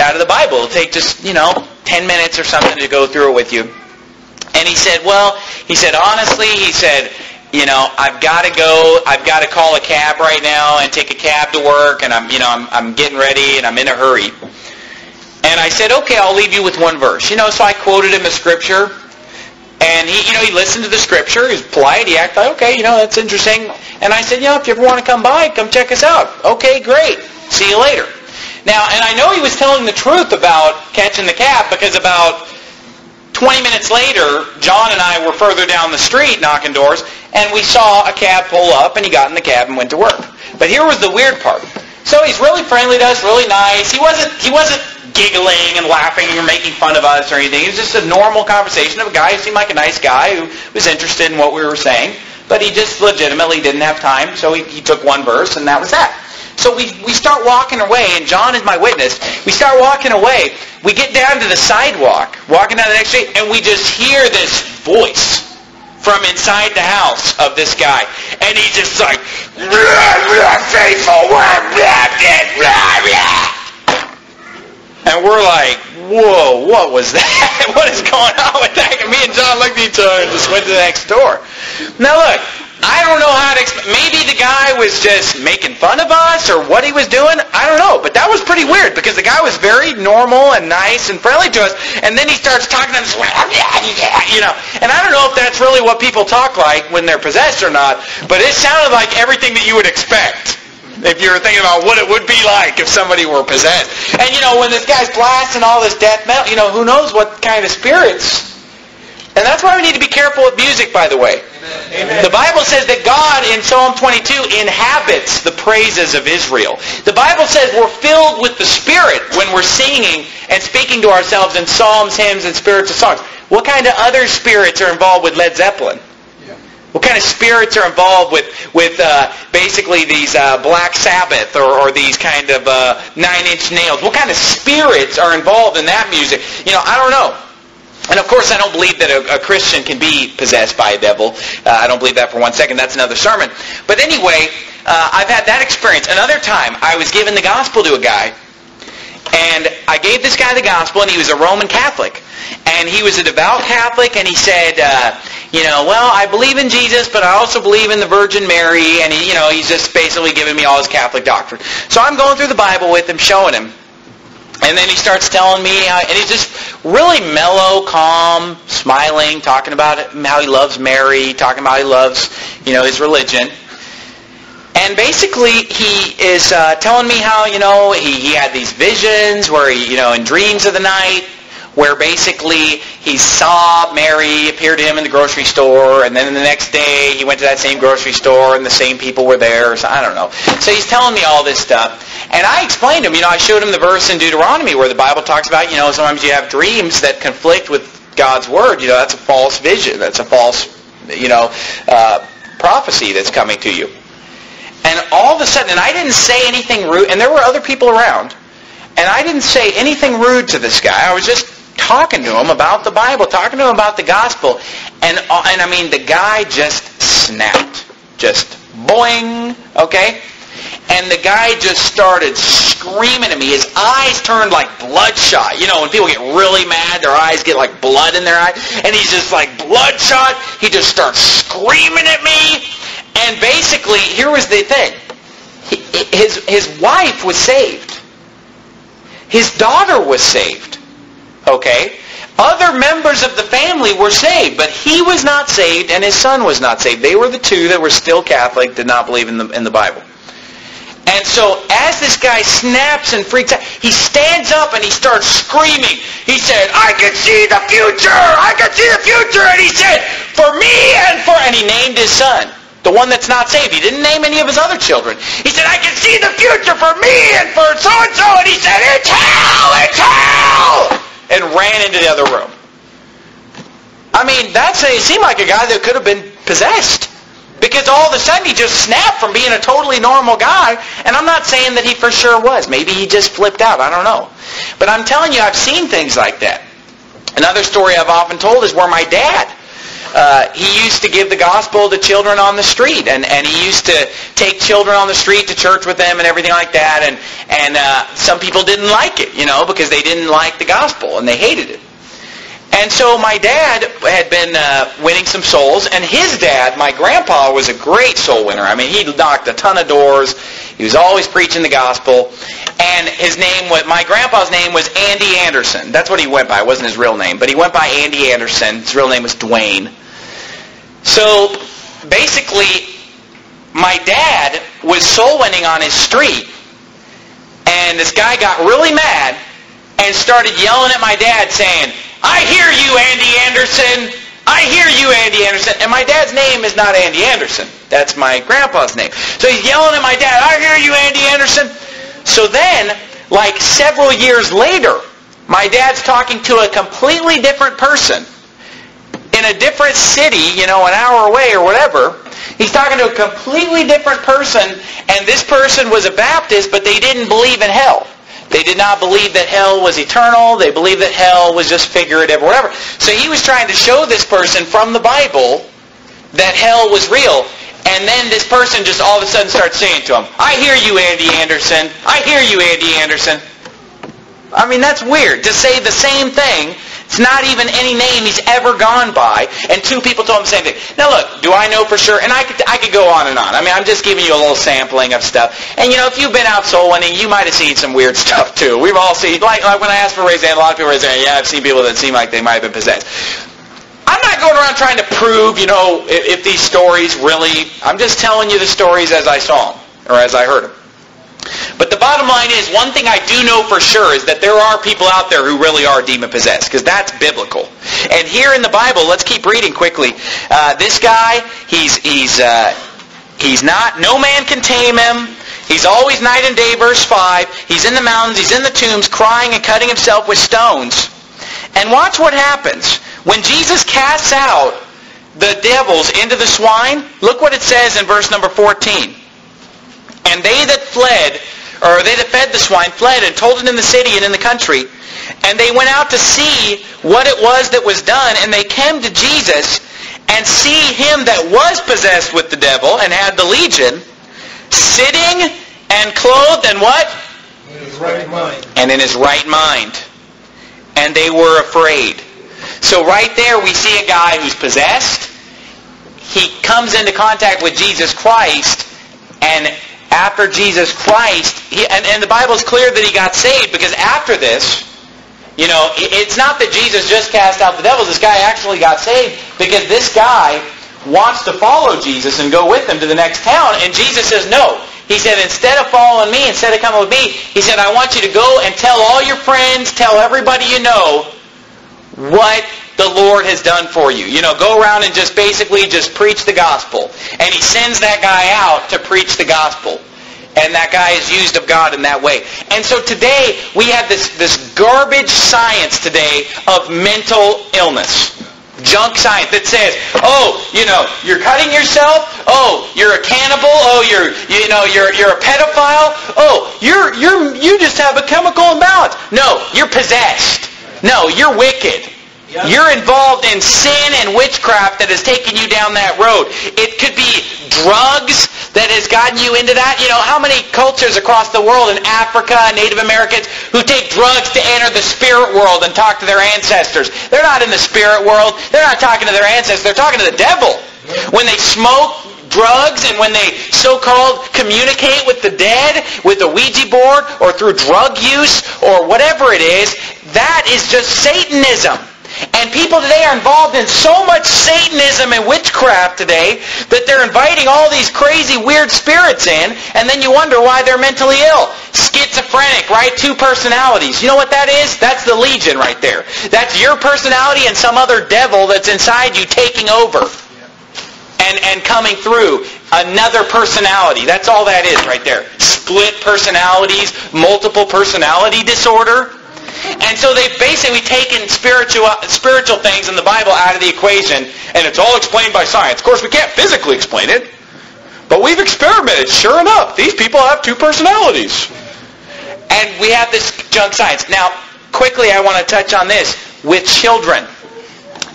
Out of the Bible. It'll take just, you know, 10 minutes or something to go through it with you. And he said, well, he said, honestly, he said, you know, I've got to go, I've got to call a cab right now and take a cab to work, and I'm, you know, I'm, I'm getting ready and I'm in a hurry. And I said, okay, I'll leave you with one verse. You know, so I quoted him a scripture. And he, you know, he listened to the scripture. He was polite. He acted like, okay, you know, that's interesting. And I said, you know, if you ever want to come by, come check us out. Okay, great. See you later. Now, and I know he was telling the truth about catching the cab because about 20 minutes later, John and I were further down the street knocking doors, and we saw a cab pull up, and he got in the cab and went to work. But here was the weird part. So he's really friendly to us, really nice. He wasn't he wasn't giggling and laughing or making fun of us or anything. It was just a normal conversation of a guy who seemed like a nice guy who was interested in what we were saying. But he just legitimately didn't have time, so he, he took one verse, and that was that. So we, we start walking away, and John is my witness. We start walking away. We get down to the sidewalk, walking down the next street, and we just hear this voice from inside the house of this guy. And he's just like, faithful one, and we're like, whoa, what was that? what is going on with that? And me and John looked at each other and just went to the next door. Now look, I don't know how to explain. Maybe the guy was just making fun of us or what he was doing. I don't know. But that was pretty weird because the guy was very normal and nice and friendly to us. And then he starts talking to us, you know. And I don't know if that's really what people talk like when they're possessed or not. But it sounded like everything that you would expect if you were thinking about what it would be like if somebody were possessed. And you know, when this guy's blasting all this death metal, you know, who knows what kind of spirits. And that's why we need to be careful with music, by the way. Amen. The Bible says that God in Psalm 22 inhabits the praises of Israel. The Bible says we're filled with the Spirit when we're singing and speaking to ourselves in psalms, hymns, and spiritual songs. What kind of other spirits are involved with Led Zeppelin? What kind of spirits are involved with with uh, basically these uh, Black Sabbath or, or these kind of uh, Nine Inch Nails? What kind of spirits are involved in that music? You know, I don't know. And of course, I don't believe that a, a Christian can be possessed by a devil. Uh, I don't believe that for one second. That's another sermon. But anyway, uh, I've had that experience. Another time, I was giving the gospel to a guy, and I gave this guy the gospel, and he was a Roman Catholic. And he was a devout Catholic, and he said, uh, you know, well, I believe in Jesus, but I also believe in the Virgin Mary, and he, you know, he's just basically giving me all his Catholic doctrine. So I'm going through the Bible with him, showing him. And then he starts telling me, how, and he's just really mellow, calm, smiling, talking about how he loves Mary, talking about he loves, you know, his religion. And basically, he is uh, telling me how, you know, he, he had these visions where he, you know, in dreams of the night, where basically he saw Mary appear to him in the grocery store, and then the next day he went to that same grocery store and the same people were there. So I don't know. So he's telling me all this stuff. And I explained to him, you know, I showed him the verse in Deuteronomy where the Bible talks about, you know, sometimes you have dreams that conflict with God's word. You know, that's a false vision. That's a false, you know, uh, prophecy that's coming to you. And all of a sudden, and I didn't say anything rude, and there were other people around, and I didn't say anything rude to this guy. I was just talking to him about the Bible, talking to him about the gospel, and uh, and I mean the guy just snapped, just boing, okay. And the guy just started screaming at me. His eyes turned like bloodshot. You know, when people get really mad, their eyes get like blood in their eyes. And he's just like bloodshot. He just starts screaming at me. And basically, here was the thing. his, his wife was saved. His daughter was saved. Okay? Other members of the family were saved, but he was not saved and his son was not saved. They were the two that were still Catholic, did not believe in the, in the Bible. And so as this guy snaps and freaks out, he stands up and he starts screaming. He said, I can see the future! I can see the future! And he said, for me and for... And he named his son. The one that's not saved. He didn't name any of his other children. He said, I can see the future for me and for so-and-so. And he said, it's hell! It's hell! And ran into the other room. I mean, it seemed like a guy that could have been possessed. Because all of a sudden he just snapped from being a totally normal guy. And I'm not saying that he for sure was. Maybe he just flipped out. I don't know. But I'm telling you, I've seen things like that. Another story I've often told is where my dad uh, he used to give the gospel to children on the street, and, and he used to take children on the street to church with them and everything like that. And and uh, some people didn't like it, you know, because they didn't like the gospel and they hated it. And so my dad had been uh, winning some souls, and his dad, my grandpa, was a great soul winner. I mean, he knocked a ton of doors. He was always preaching the gospel. And his name was, my grandpa's name was Andy Anderson. That's what he went by. It wasn't his real name, but he went by Andy Anderson. His real name was Dwayne. So basically, my dad was soul winning on his street, and this guy got really mad and started yelling at my dad saying, I hear you, Andy Anderson. I hear you, Andy Anderson. And my dad's name is not Andy Anderson. That's my grandpa's name. So he's yelling at my dad, I hear you, Andy Anderson. So then, like several years later, my dad's talking to a completely different person in a different city, you know, an hour away or whatever. He's talking to a completely different person, and this person was a Baptist, but they didn't believe in hell. They did not believe that hell was eternal. They believed that hell was just figurative whatever. So he was trying to show this person from the Bible that hell was real. And then this person just all of a sudden starts saying to him, I hear you, Andy Anderson. I hear you, Andy Anderson. I mean, that's weird. To say the same thing it's not even any name he's ever gone by, and two people told him the same thing. Now look, do I know for sure? And I could, I could go on and on. I mean, I'm just giving you a little sampling of stuff. And you know, if you've been out soul winning, you might have seen some weird stuff too. We've all seen, like, like when I asked for raise hand, a lot of people raise hand, yeah, I've seen people that seem like they might have been possessed. I'm not going around trying to prove, you know, if, if these stories really, I'm just telling you the stories as I saw them, or as I heard them. But the bottom line is, one thing I do know for sure is that there are people out there who really are demon-possessed, because that's biblical. And here in the Bible, let's keep reading quickly. Uh, this guy, he's, he's, uh, he's not, no man can tame him. He's always night and day, verse 5. He's in the mountains, he's in the tombs, crying and cutting himself with stones. And watch what happens. When Jesus casts out the devils into the swine, look what it says in verse number 14. And they that fled, or they that fed the swine, fled and told it in the city and in the country. And they went out to see what it was that was done. And they came to Jesus and see him that was possessed with the devil and had the legion, sitting and clothed and what? In his right mind. And in his right mind. And they were afraid. So right there we see a guy who's possessed. He comes into contact with Jesus Christ and after Jesus Christ, he, and, and the Bible is clear that he got saved because after this, you know, it's not that Jesus just cast out the devils. This guy actually got saved because this guy wants to follow Jesus and go with him to the next town. And Jesus says, no. He said, instead of following me, instead of coming with me, he said, I want you to go and tell all your friends, tell everybody you know what the Lord has done for you. You know, go around and just basically just preach the gospel. And he sends that guy out to preach the gospel. And that guy is used of God in that way. And so today we have this, this garbage science today of mental illness. Junk science that says, oh, you know, you're cutting yourself. Oh, you're a cannibal. Oh, you're, you know, you're, you're a pedophile. Oh, you're, you're, you just have a chemical imbalance. No, you're possessed. No, you're wicked. You're involved in sin and witchcraft that has taken you down that road. It could be drugs that has gotten you into that. You know, how many cultures across the world in Africa, Native Americans, who take drugs to enter the spirit world and talk to their ancestors? They're not in the spirit world. They're not talking to their ancestors. They're talking to the devil. When they smoke drugs and when they so-called communicate with the dead with a Ouija board or through drug use or whatever it is, that is just Satanism. And people today are involved in so much Satanism and witchcraft today that they're inviting all these crazy, weird spirits in, and then you wonder why they're mentally ill. Schizophrenic, right? Two personalities. You know what that is? That's the legion right there. That's your personality and some other devil that's inside you taking over and, and coming through another personality. That's all that is right there. Split personalities, multiple personality disorder. And so they've basically taken spiritual, spiritual things in the Bible out of the equation, and it's all explained by science. Of course, we can't physically explain it, but we've experimented. Sure enough, these people have two personalities. And we have this junk science. Now, quickly, I want to touch on this with children.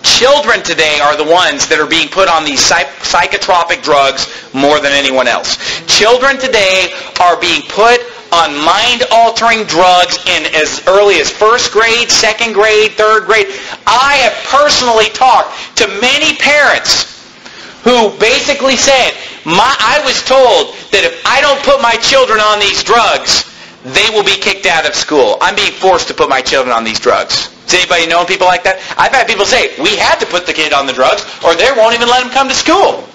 Children today are the ones that are being put on these psych- psychotropic drugs more than anyone else. Children today are being put on mind-altering drugs in as early as first grade, second grade, third grade. I have personally talked to many parents who basically said, my, I was told that if I don't put my children on these drugs, they will be kicked out of school. I'm being forced to put my children on these drugs. Does anybody know people like that? I've had people say, we had to put the kid on the drugs or they won't even let him come to school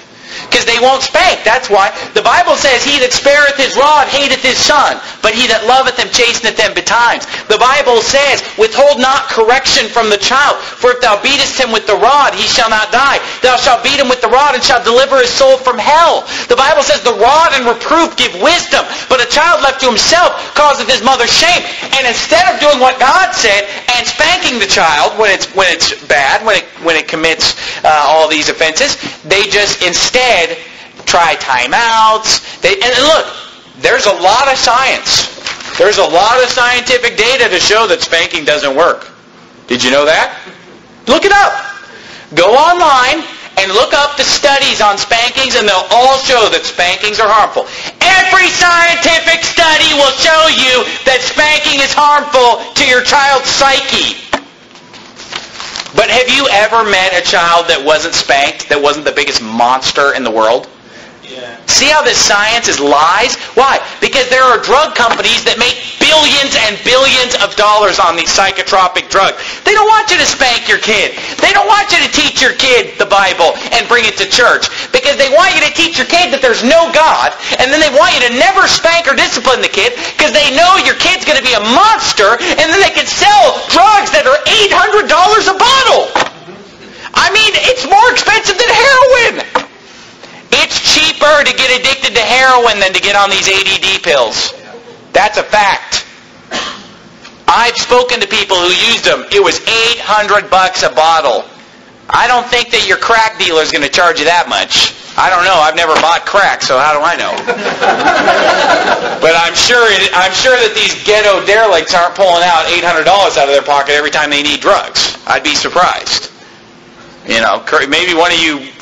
because they won't spank. That's why. The Bible says, He that spareth his rod hateth his son, but he that loveth him chasteneth him betimes. The Bible says, Withhold not correction from the child, for if thou beatest him with the rod, he shall not die. Thou shalt beat him with the rod and shalt deliver his soul from hell. The Bible says, The rod and reproof give wisdom, but a child left to himself causeth his mother shame. And instead of doing what God said and spanking the child when it's when it's bad, when it when it commits uh, all these offenses, they just instead try timeouts. They, and look, there's a lot of science. There's a lot of scientific data to show that spanking doesn't work. Did you know that? Look it up. Go online and look up the studies on spankings and they'll all show that spankings are harmful. Every scientific study will show you that spanking is harmful to your child's psyche. But have you ever met a child that wasn't spanked, that wasn't the biggest monster in the world? Yeah. See how this science is lies? Why? Because there are drug companies that make billions and billions of dollars on these psychotropic drugs. They don't want you to spank your kid. They don't want you to teach your kid the Bible and bring it to church because they want you to teach your kid that there's no God and then they want you to never spank or discipline the kid because they know your kid's going to be a monster and then they can sell drugs that are $800 a bottle. I mean, it's more expensive than heroin. It's cheaper to get addicted to heroin than to get on these ADD pills. That's a fact. I've spoken to people who used them. It was 800 bucks a bottle. I don't think that your crack dealer is going to charge you that much. I don't know. I've never bought crack, so how do I know? but I'm sure it, I'm sure that these ghetto derelicts aren't pulling out $800 out of their pocket every time they need drugs. I'd be surprised. You know, maybe one of you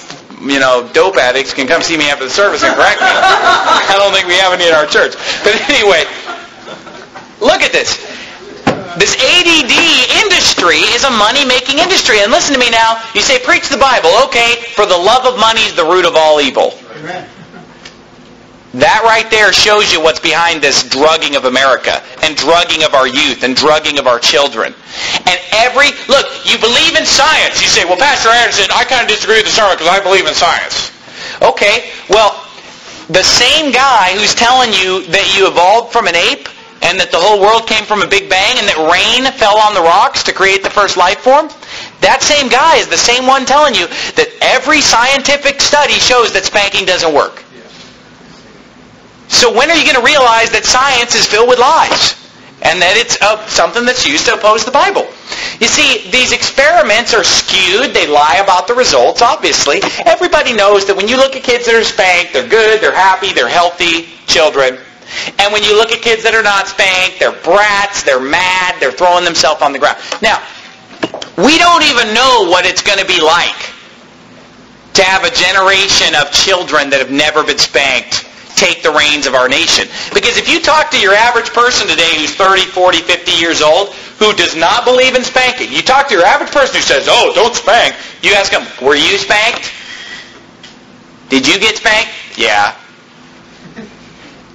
you know, dope addicts can come see me after the service and correct me. I don't think we have any in our church. But anyway, look at this. This ADD industry is a money-making industry. And listen to me now. You say, preach the Bible. Okay, for the love of money is the root of all evil. Amen. That right there shows you what's behind this drugging of America and drugging of our youth and drugging of our children. And every, look, you believe in science. You say, well, Pastor Anderson, I kind of disagree with the sermon because I believe in science. Okay, well, the same guy who's telling you that you evolved from an ape and that the whole world came from a big bang and that rain fell on the rocks to create the first life form, That same guy is the same one telling you that every scientific study shows that spanking doesn't work. So when are you going to realize that science is filled with lies? And that it's uh, something that's used to oppose the Bible. You see, these experiments are skewed. They lie about the results, obviously. Everybody knows that when you look at kids that are spanked, they're good, they're happy, they're healthy children. And when you look at kids that are not spanked, they're brats, they're mad, they're throwing themselves on the ground. Now, we don't even know what it's going to be like to have a generation of children that have never been spanked take the reins of our nation. Because if you talk to your average person today who's 30, 40, 50 years old, who does not believe in spanking, you talk to your average person who says, oh, don't spank, you ask them, were you spanked? Did you get spanked? Yeah.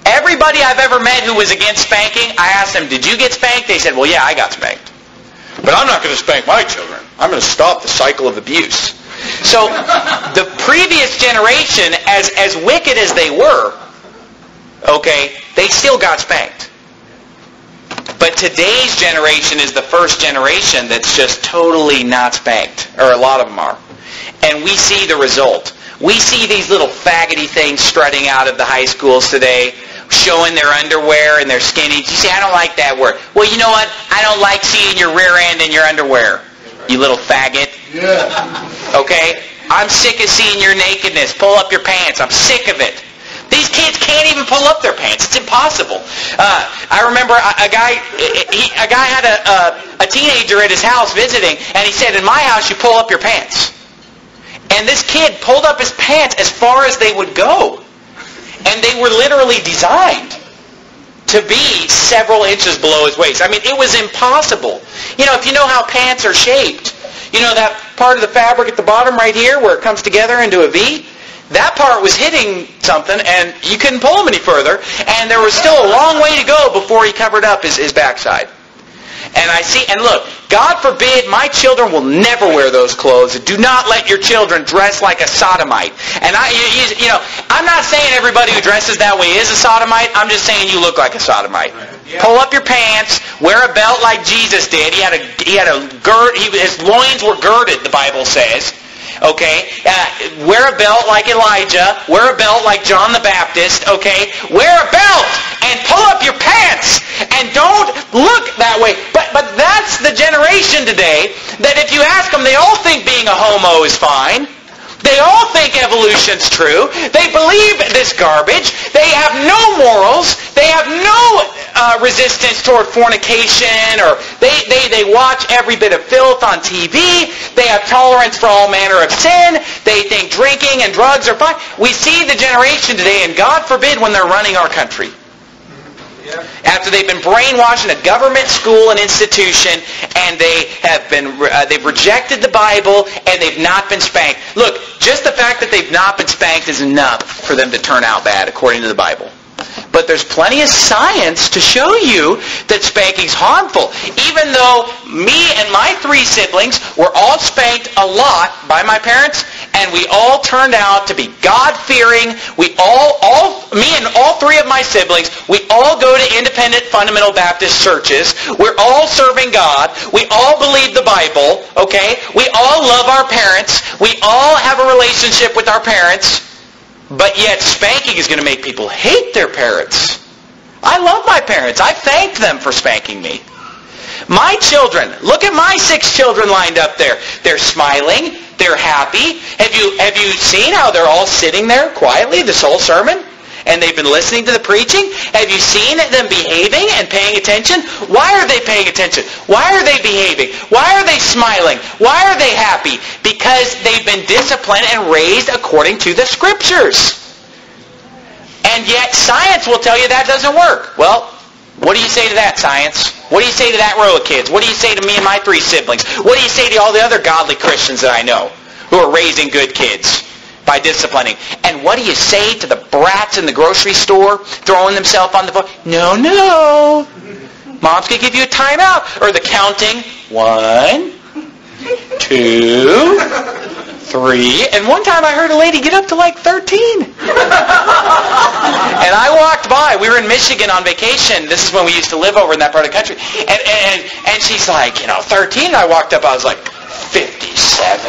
Everybody I've ever met who was against spanking, I asked them, did you get spanked? They said, well, yeah, I got spanked. But I'm not going to spank my children. I'm going to stop the cycle of abuse. So the previous generation, as, as wicked as they were, okay, they still got spanked. But today's generation is the first generation that's just totally not spanked, or a lot of them are. And we see the result. We see these little faggoty things strutting out of the high schools today, showing their underwear and their skinny. You say, I don't like that word. Well, you know what? I don't like seeing your rear end in your underwear, you little faggot. Yeah. Okay? I'm sick of seeing your nakedness. Pull up your pants. I'm sick of it. These kids can't even pull up their pants. It's impossible. Uh, I remember a, a guy. He, a guy had a, a, a teenager at his house visiting, and he said, "In my house, you pull up your pants." And this kid pulled up his pants as far as they would go, and they were literally designed to be several inches below his waist. I mean, it was impossible. You know, if you know how pants are shaped, you know that part of the fabric at the bottom right here where it comes together into a V? That part was hitting something, and you couldn't pull him any further, and there was still a long way to go before he covered up his, his backside. And I see, and look, God forbid my children will never wear those clothes. Do not let your children dress like a sodomite. And I, you, you know, I'm not saying everybody who dresses that way is a sodomite. I'm just saying you look like a sodomite. Pull up your pants. Wear a belt like Jesus did. He had a he had a gird. He, his loins were girded. The Bible says. Okay, uh, wear a belt like Elijah. Wear a belt like John the Baptist. Okay, wear a belt and pull up your pants and don't look that way. But but that's the generation today that if you ask them, they all think being a homo is fine. They all think evolution's true. They believe this garbage. They have no morals. They have no uh, resistance toward fornication or they, they, they watch every bit of filth on TV. They have tolerance for all manner of sin. They think drinking and drugs are fine. We see the generation today, and God forbid when they're running our country after they've been brainwashed in a government school and institution and they have been uh, they've rejected the bible and they've not been spanked. Look just the fact that they've not been spanked is enough for them to turn out bad according to the bible. But there's plenty of science to show you that spanking's harmful. Even though me and my three siblings were all spanked a lot by my parents, and we all turned out to be God-fearing. We all, all, me and all three of my siblings, we all go to independent fundamental Baptist churches. We're all serving God. We all believe the Bible, okay? We all love our parents. We all have a relationship with our parents. But yet spanking is going to make people hate their parents. I love my parents. I thanked them for spanking me. My children, look at my six children lined up there. They're smiling. They're happy. Have you, have you seen how they're all sitting there quietly this whole sermon? And they've been listening to the preaching? Have you seen them behaving and paying attention? Why are they paying attention? Why are they behaving? Why are they smiling? Why are they happy? Because they've been disciplined and raised according to the scriptures. And yet science will tell you that doesn't work. Well, what do you say to that, science? What do you say to that row of kids? What do you say to me and my three siblings? What do you say to all the other godly Christians that I know who are raising good kids by disciplining? And what do you say to the brats in the grocery store throwing themselves on the floor? No, no. Mom's going to give you a timeout. Or the counting. One, two, three. And one time I heard a lady get up to like 13. and I walked by. We were in Michigan on vacation. This is when we used to live over in that part of the country. And, and, and she's like, you know, 13. I walked up. I was like, 57?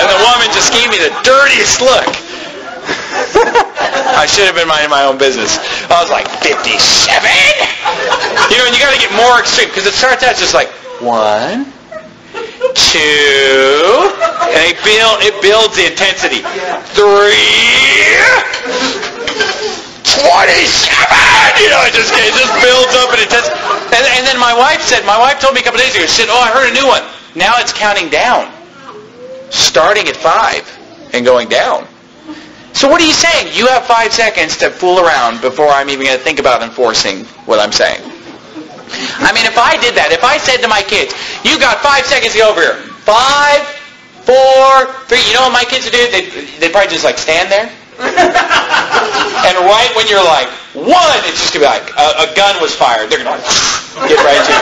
and the woman just gave me the dirtiest look. I should have been minding my own business. I was like, 57? You know, and you got to get more extreme because it starts out just like, one, two, and it, build, it builds the intensity. Three, 27! You know, it just, it just builds up and intensity. And, and then my wife said, my wife told me a couple days ago, she said, oh, I heard a new one. Now it's counting down, starting at five and going down. So what are you saying? You have five seconds to fool around before I'm even going to think about enforcing what I'm saying. I mean, if I did that, if I said to my kids, you got five seconds to go over here. Five, four, three. You know what my kids would do? They'd, they'd probably just like stand there. and right when you're like, one, it's just going to be like, a, a gun was fired. They're going to get right to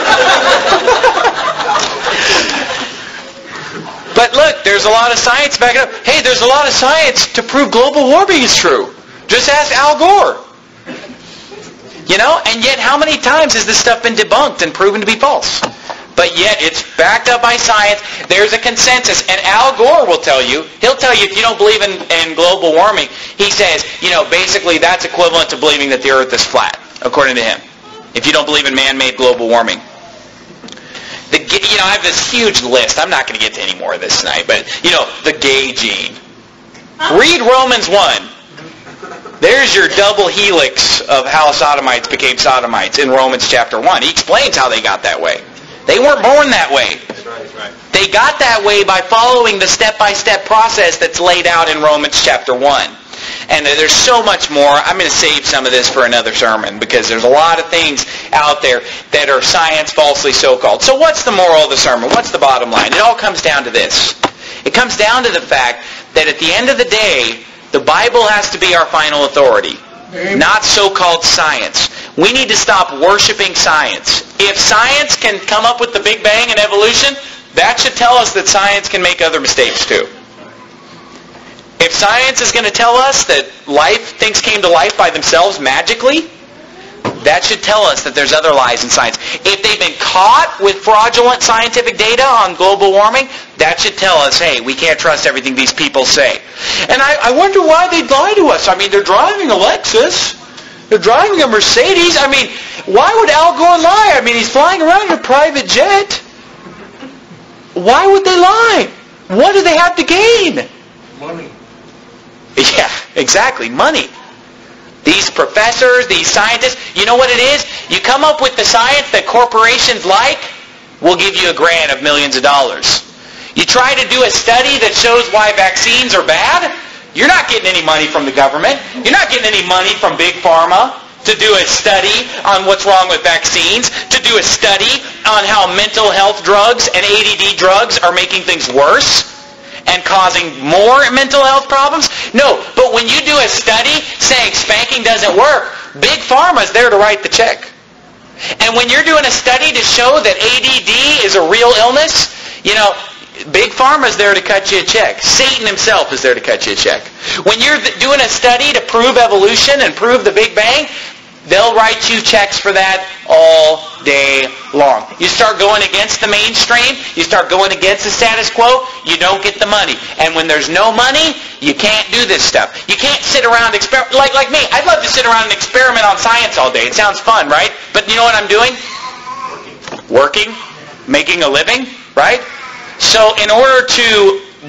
But look, there's a lot of science backing up. Hey, there's a lot of science to prove global warming is true. Just ask Al Gore. You know, and yet how many times has this stuff been debunked and proven to be false? But yet it's backed up by science. There's a consensus. And Al Gore will tell you, he'll tell you if you don't believe in, in global warming, he says, you know, basically that's equivalent to believing that the earth is flat, according to him. If you don't believe in man-made global warming. The, you know, I have this huge list. I'm not going to get to any more of this tonight, but, you know, the gay gene. Read Romans 1. There's your double helix of how sodomites became sodomites in Romans chapter 1. He explains how they got that way. They weren't born that way. They got that way by following the step-by-step process that's laid out in Romans chapter 1. And there's so much more. I'm going to save some of this for another sermon because there's a lot of things out there that are science falsely so-called. So what's the moral of the sermon? What's the bottom line? It all comes down to this. It comes down to the fact that at the end of the day, the Bible has to be our final authority, not so-called science. We need to stop worshiping science. If science can come up with the Big Bang and evolution, that should tell us that science can make other mistakes too. If science is going to tell us that life, things came to life by themselves magically, that should tell us that there's other lies in science. If they've been caught with fraudulent scientific data on global warming, that should tell us, hey, we can't trust everything these people say. And I, I wonder why they'd lie to us. I mean, they're driving a Lexus. They're driving a Mercedes. I mean, why would Al Gore lie? I mean, he's flying around in a private jet. Why would they lie? What do they have to gain? Money. Yeah, exactly. Money. These professors, these scientists, you know what it is? You come up with the science that corporations like, we'll give you a grant of millions of dollars. You try to do a study that shows why vaccines are bad, you're not getting any money from the government. You're not getting any money from big pharma to do a study on what's wrong with vaccines, to do a study on how mental health drugs and ADD drugs are making things worse and causing more mental health problems? No, but when you do a study saying spanking doesn't work, Big Pharma's there to write the check. And when you're doing a study to show that ADD is a real illness, you know, Big Pharma's there to cut you a check. Satan himself is there to cut you a check. When you're doing a study to prove evolution and prove the Big Bang, They'll write you checks for that all day long. You start going against the mainstream, you start going against the status quo, you don't get the money. And when there's no money, you can't do this stuff. You can't sit around exper- like like me. I'd love to sit around and experiment on science all day. It sounds fun, right? But you know what I'm doing? Working, making a living, right? So in order to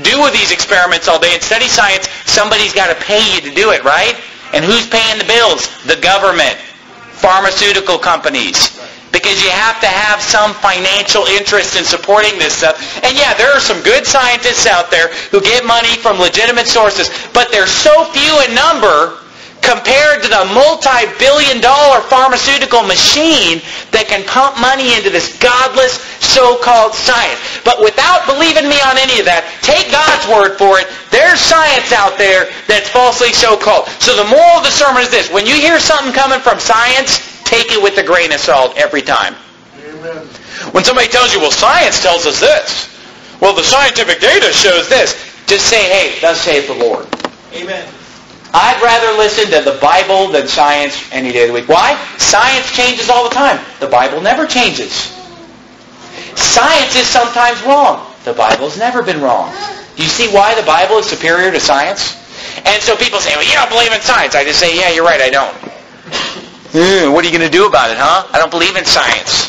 do these experiments all day and study science, somebody's got to pay you to do it, right? And who's paying the bills? The government pharmaceutical companies because you have to have some financial interest in supporting this stuff. And yeah, there are some good scientists out there who get money from legitimate sources, but they're so few in number compared to the multi-billion dollar pharmaceutical machine that can pump money into this godless so-called science. But without believing me on any of that, take God's word for it. There's science out there that's falsely so-called. So the moral of the sermon is this. When you hear something coming from science, take it with a grain of salt every time. Amen. When somebody tells you, well, science tells us this. Well, the scientific data shows this. Just say, hey, thus saith the Lord. Amen. I'd rather listen to the Bible than science any day of the week. Why? Science changes all the time. The Bible never changes. Science is sometimes wrong. The Bible's never been wrong. Do you see why the Bible is superior to science? And so people say, well, you don't believe in science. I just say, yeah, you're right, I don't. Mm, what are you going to do about it, huh? I don't believe in science.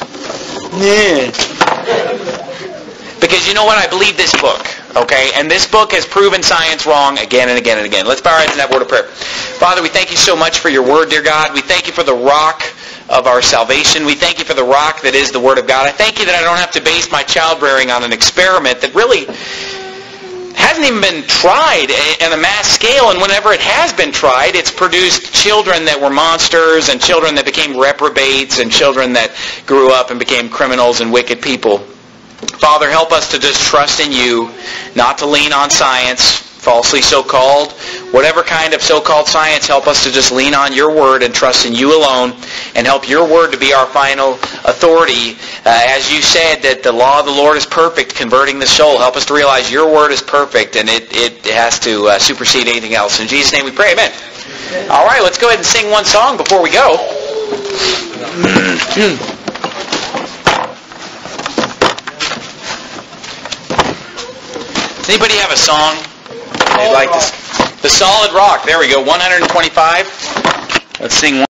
Mm. Because you know what? I believe this book. Okay? And this book has proven science wrong again and again and again. Let's bow our heads in that word of prayer. Father, we thank you so much for your word, dear God. We thank you for the rock of our salvation. We thank you for the rock that is the Word of God. I thank you that I don't have to base my child rearing on an experiment that really hasn't even been tried on a mass scale, and whenever it has been tried, it's produced children that were monsters and children that became reprobates and children that grew up and became criminals and wicked people. Father, help us to just trust in you, not to lean on science, falsely so-called, whatever kind of so-called science, help us to just lean on your word and trust in you alone and help your word to be our final authority. Uh, as you said that the law of the Lord is perfect, converting the soul. Help us to realize your word is perfect and it, it has to uh, supersede anything else. In Jesus' name we pray. Amen. All right, let's go ahead and sing one song before we go. Does anybody have a song they'd like to? The Solid Rock. There we go. 125. Let's sing one.